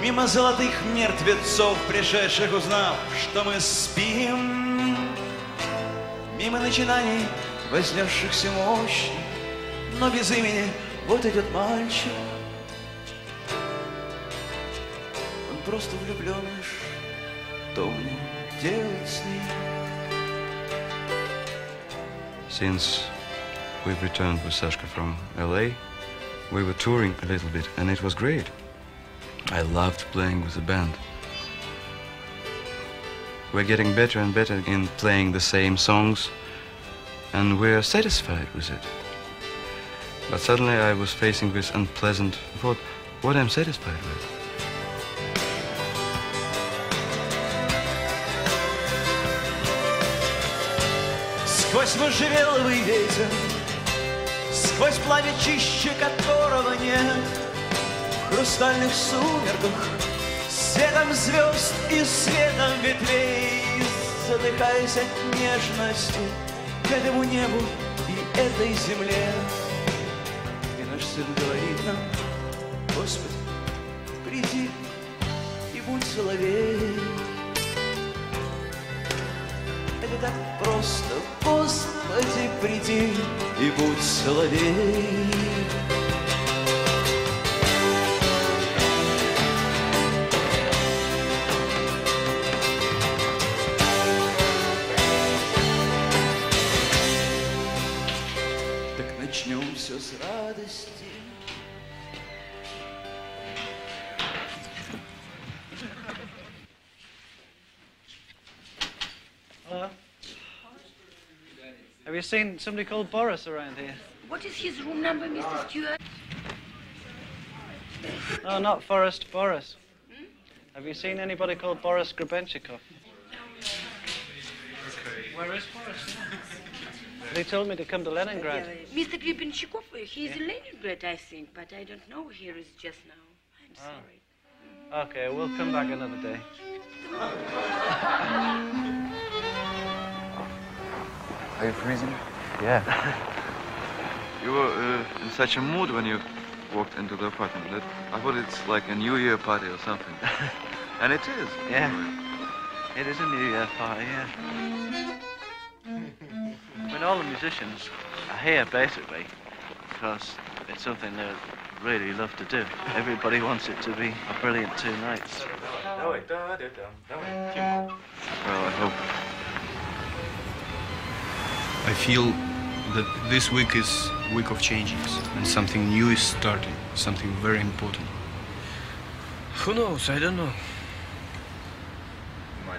Мимо золотых мертвецов, пришедших, узнав, что мы спим. Мимо начинаний, вознесшихся мощи, но без имени вот идет мальчик. Он просто влюбленный, что мне делать с ним? Since we've returned with Sashka from LA, we were touring a little bit, and it was great. I loved playing with the band. We're getting better and better in playing the same songs, and we're satisfied with it. But suddenly I was facing this unpleasant thought what I'm satisfied with. Сквозь можжевеловый ветер, сквозь пламя чище которого нет, в хрустальных сумерках, светом звезд и светом ветвей, задыхаясь от нежности к этому небу и этой земле. И наш сын говорит нам, Господи, приди и будь соловей. Это так просто, Господи, приди и будь соловей. Have you seen somebody called Boris around here? What is his room number, Mr. Stewart? No, not Forrest, Boris. Have you seen anybody called Boris Grebenshchikov? Where is Boris? They told me to come to Leningrad. Mr. Grebenshchikov, he is in Leningrad, I think, but I don't know where he is just now. I'm Ah. sorry. Okay, we'll come back another day. Are you freezing? Yeah. You were uh, in such a mood when you walked into the apartment that I thought it's like a New Year party or something. and it is. Yeah. It is a New Year party, yeah. I mean, all the musicians are here basically because it's something they really love to do. Everybody wants it to be a brilliant two nights. Well, I hope. I feel that this week is week of changes and something new is starting, something very important. Who knows? I don't know.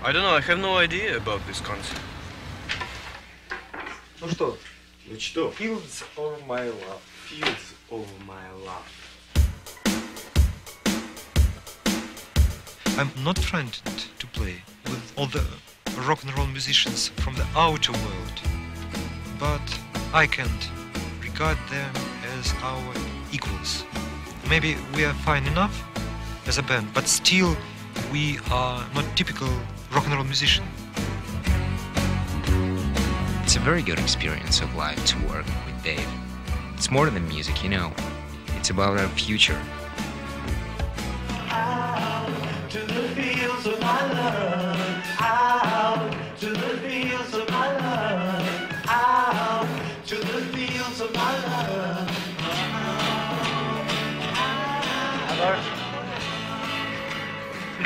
I don't know, I have no idea about this concept. Ну что? Ну что? Fields of my love. Fields of my love. I'm not frightened to play with all the rock and roll musicians from the outer world but I can't regard them as our equals. Maybe we are fine enough as a band, but still we are not typical rock and roll musician. It's a very good experience of life to work with Dave. It's more than music, you know. It's about our future.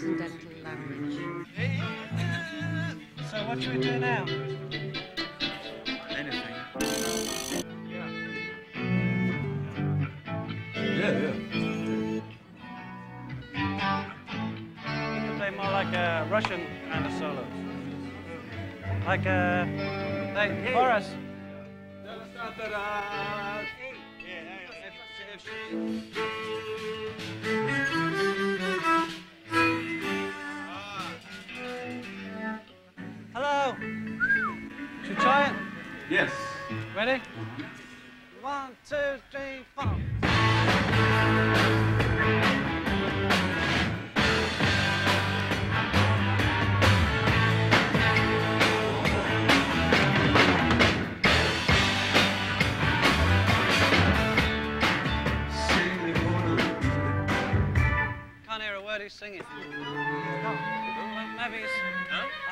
transcendental language. Uh, so what should we do now?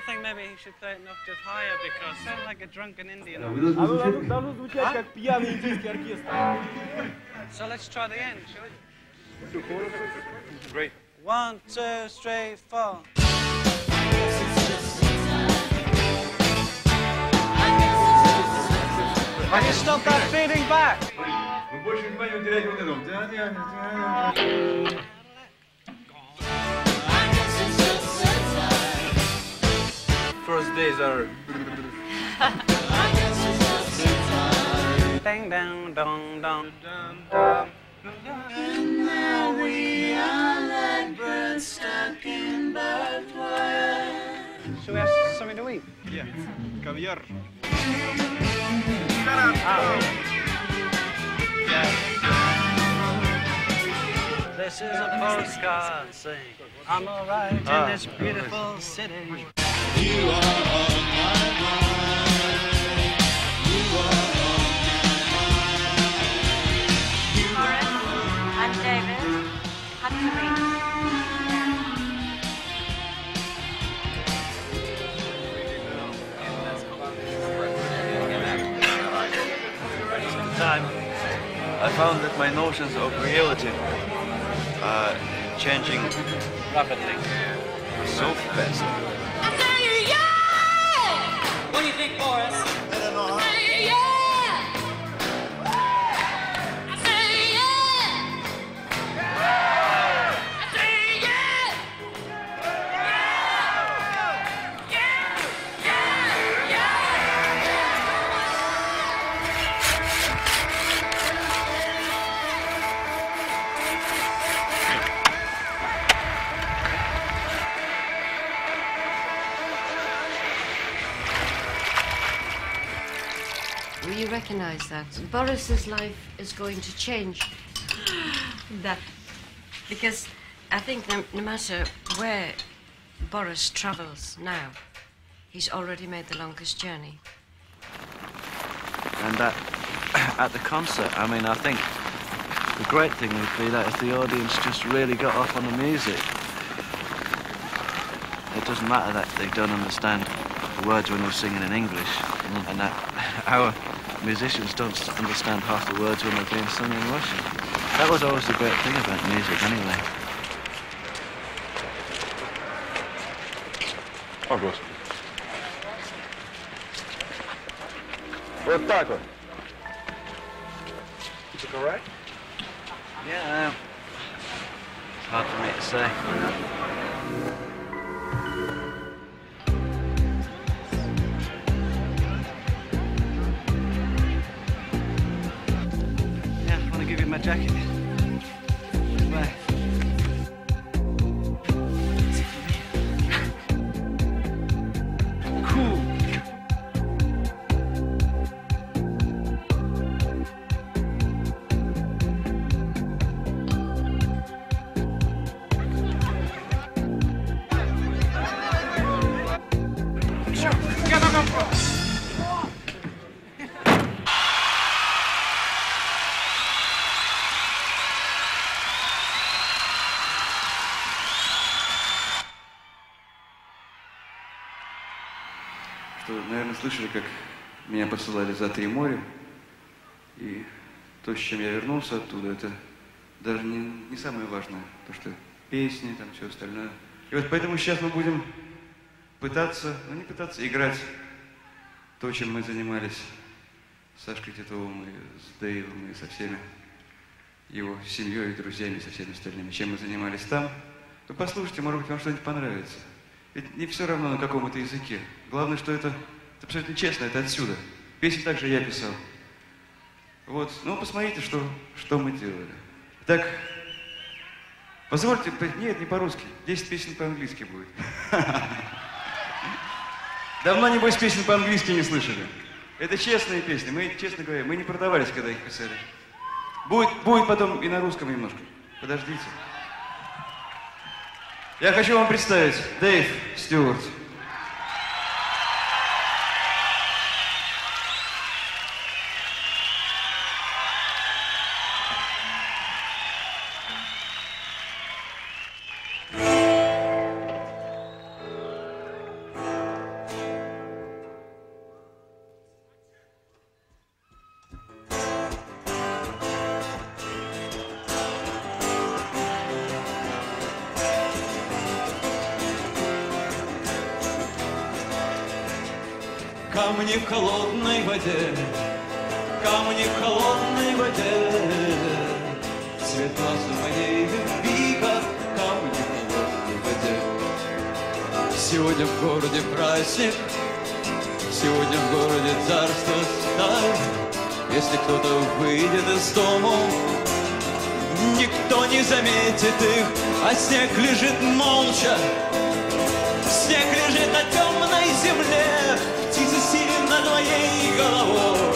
Think maybe he should play it an octave higher because sounds like a drunken Indian. So let's try the end, shall we? Great. One, two, three, four. Can you stop that feeding back? First days are. dang dang dong dong. And now we are like birds stuck in barbed wire. Should we have something to eat? Yeah, caviar. This is a postcard saying I'm alright Ah. in this beautiful city. I found that my notions of reality are changing rapidly, so fast. What do you think, Boris? Recognize that? Boris's life is going to change. Да. Because I think no, no matter where Boris travels now, he's already made the longest journey. And at, at the concert, I mean, I think the great thing would be that if the audience just really got off on the music. It doesn't matter that they don't understand the words when we're singing in English, mm. and that our musicians don't s- understand half the words when they're being sung in Russian. That was always the great thing about music, anyway. О, Господи. Вот так вот. Is it alright? Yeah, um, it's hard for me to say. My jacket. Слышали, как меня посылали за три моря. И то, с чем я вернулся оттуда, это даже не, не самое важное. То, что песни, там все остальное. И вот поэтому сейчас мы будем пытаться, ну не пытаться, играть то, чем мы занимались с Сашкой Титовым и с Дэйвом и со всеми его семьей, друзьями, со всеми остальными. Чем мы занимались там. Вы послушайте, может быть, вам что-нибудь понравится. Ведь не все равно, на каком это языке. Главное, что это, это абсолютно честно, это отсюда. Песни также я писал. Вот, ну посмотрите, что, что мы делали. Так, позвольте, по- нет, не по-русски, 10 песен по-английски будет. Давно, небось, песен по-английски не слышали. Это честные песни, мы, честно говоря, мы не продавались, когда их писали. Будет, будет потом и на русском немножко. Подождите. Я хочу вам представить Дэйв Стюарт. Камни в холодной воде, камни в холодной воде, Цвет носа моей любви, как камни в холодной воде. Сегодня в городе праздник, сегодня в городе царство сталь, Если кто-то выйдет из дому, никто не заметит их, а снег лежит молча. 笑顔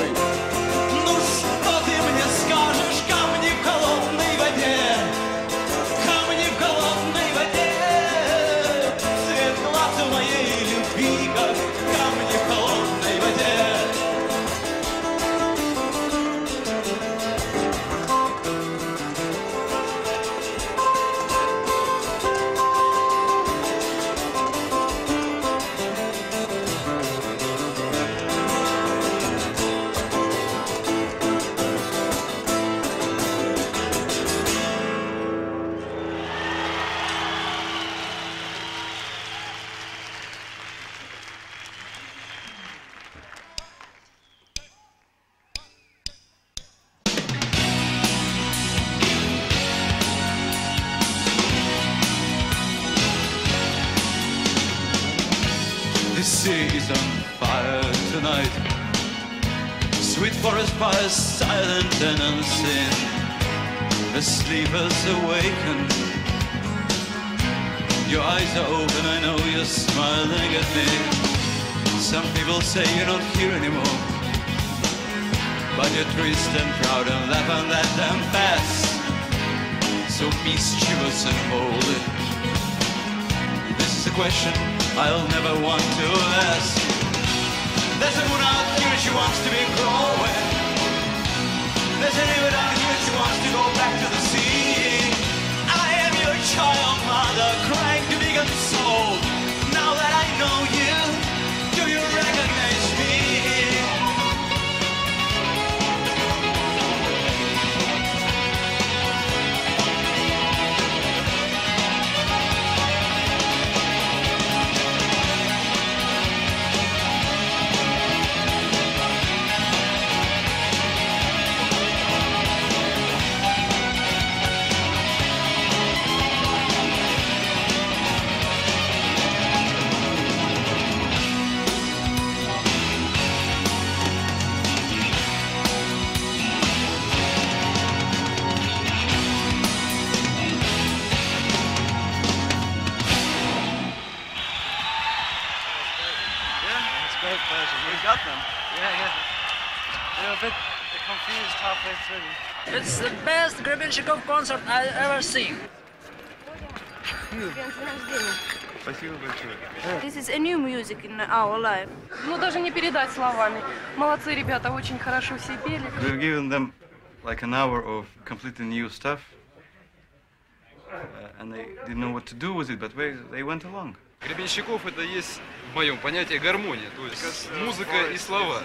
concert I ever seen. Спасибо большое. This is a new music in our life. Ну, даже не передать словами. Молодцы ребята, очень хорошо все пели. We've given them like an hour of completely new stuff. Uh, and they didn't know what to do with it, but they went along. Гребенщиков это есть в моем понятии гармония, то есть музыка и слова.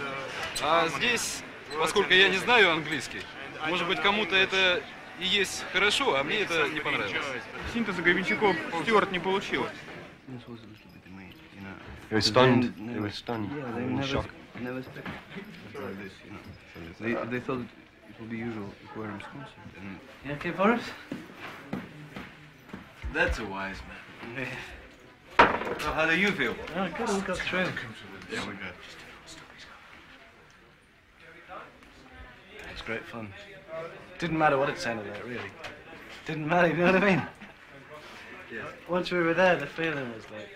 А здесь, поскольку я не знаю английский, может быть кому-то это и есть хорошо, а мне это не понравилось. Синтеза Гребенщиков Стюарт не получил. They were stunned. They were stunned. Yeah, they in never, shock. never expected it like this, you know. They, they thought it would be usual aquarium concert. And You okay, Boris? That's a wise man. So how do you feel? Oh, good, we got through. Yeah, we got. It's great fun. Didn't matter what it sounded like, really. Didn't matter, you know what I mean? Yeah. Once we were there, the feeling was like.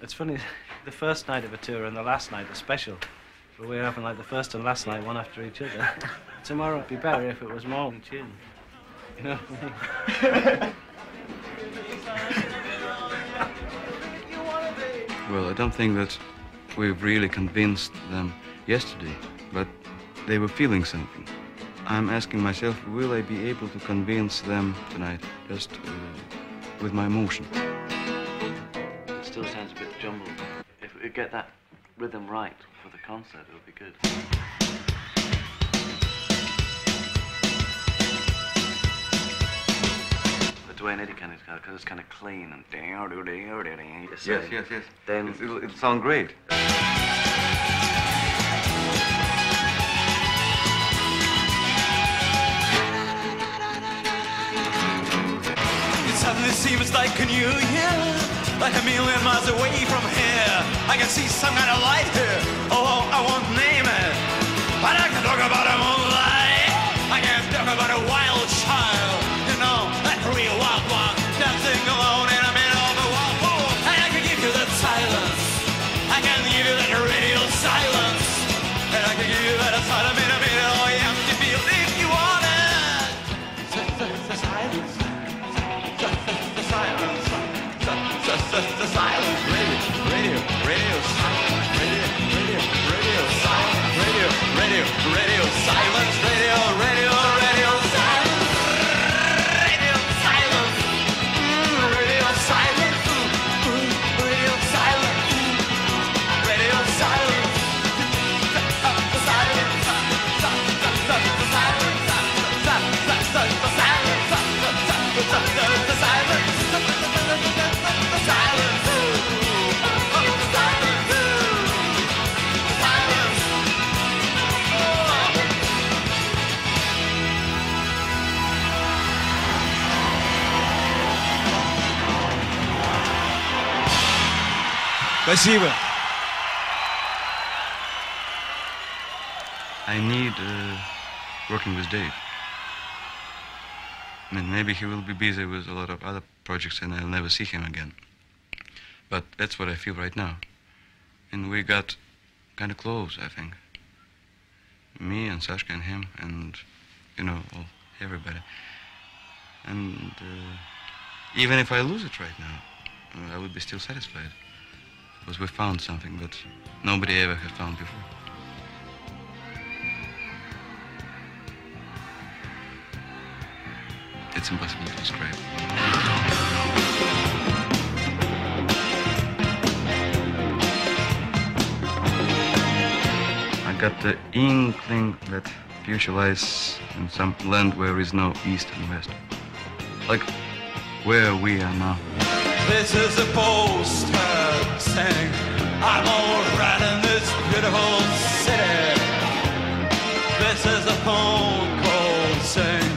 It's funny, the first night of a tour and the last night are special. But we're having like the first and last night one after each other. Tomorrow would be better if it was more in tune. You know what I mean? Well, I don't think that we've really convinced them yesterday, but they were feeling something. I'm asking myself, will I be able to convince them tonight, just uh, with my emotion? It still sounds a bit jumbled. If we get that rhythm right for the concert, it would be good. The Duane Eddy kind of, because it's kind of clean and Yes, yes, yes. Then It'll, it'll sound great. Seems like a new year, like a million miles away from here. I can see some kind of light here. Oh, I won't name it, but I can talk about Спасибо. I need uh, working with Dave. I mean, maybe he will be busy with a lot of other projects and I'll never see him again. But that's what I feel right now. And we got kind of close, I think. Me and Sashka and him and, you know, all, everybody. And uh, even if I lose it right now, uh, I would be still satisfied. Because we found something that nobody ever had found before. It's impossible to describe. I got the inkling that future lies in some land where is no east and west. Like where we are now. This is a postcard saying I'm alright in this beautiful city. This is a phone call saying,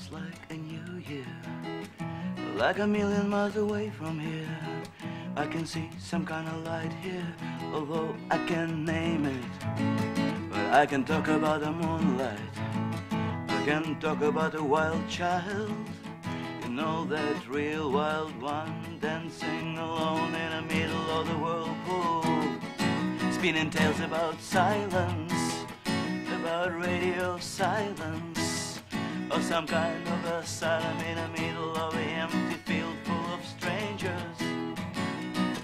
feels like a new year. Like a million miles away from here. I can see some kind of light here, although I can't name it. But I can talk about the moonlight. I can talk about a wild child. You know that real wild one dancing alone in the middle of the whirlpool. Spinning tales about silence, about radio silence, or some kind of asylum in the middle of an empty field full of strangers.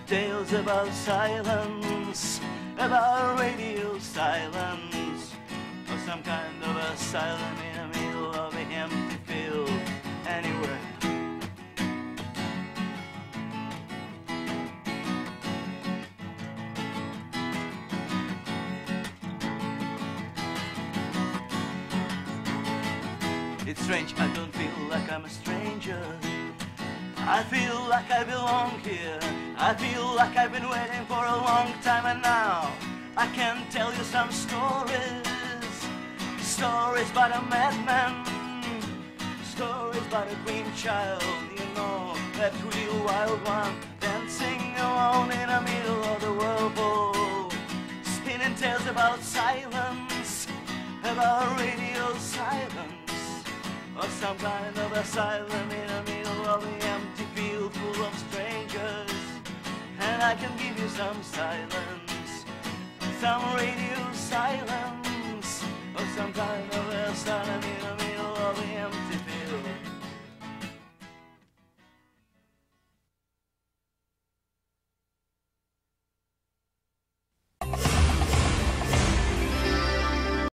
Tales about silence, about radio silence, or some kind of asylum in the middle of Strange, I don't feel like I'm a stranger. I feel like I belong here. I feel like I've been waiting for a long time and now I can tell you some stories. Stories about a madman. Stories about a green child, you know, that real wild one dancing alone in the middle of the whirlpool. Spinning tales about silence, about radio silence or some kind of asylum in the middle of the empty field full of strangers. And I can give you some silence, some radio silence, or some kind of asylum in the middle.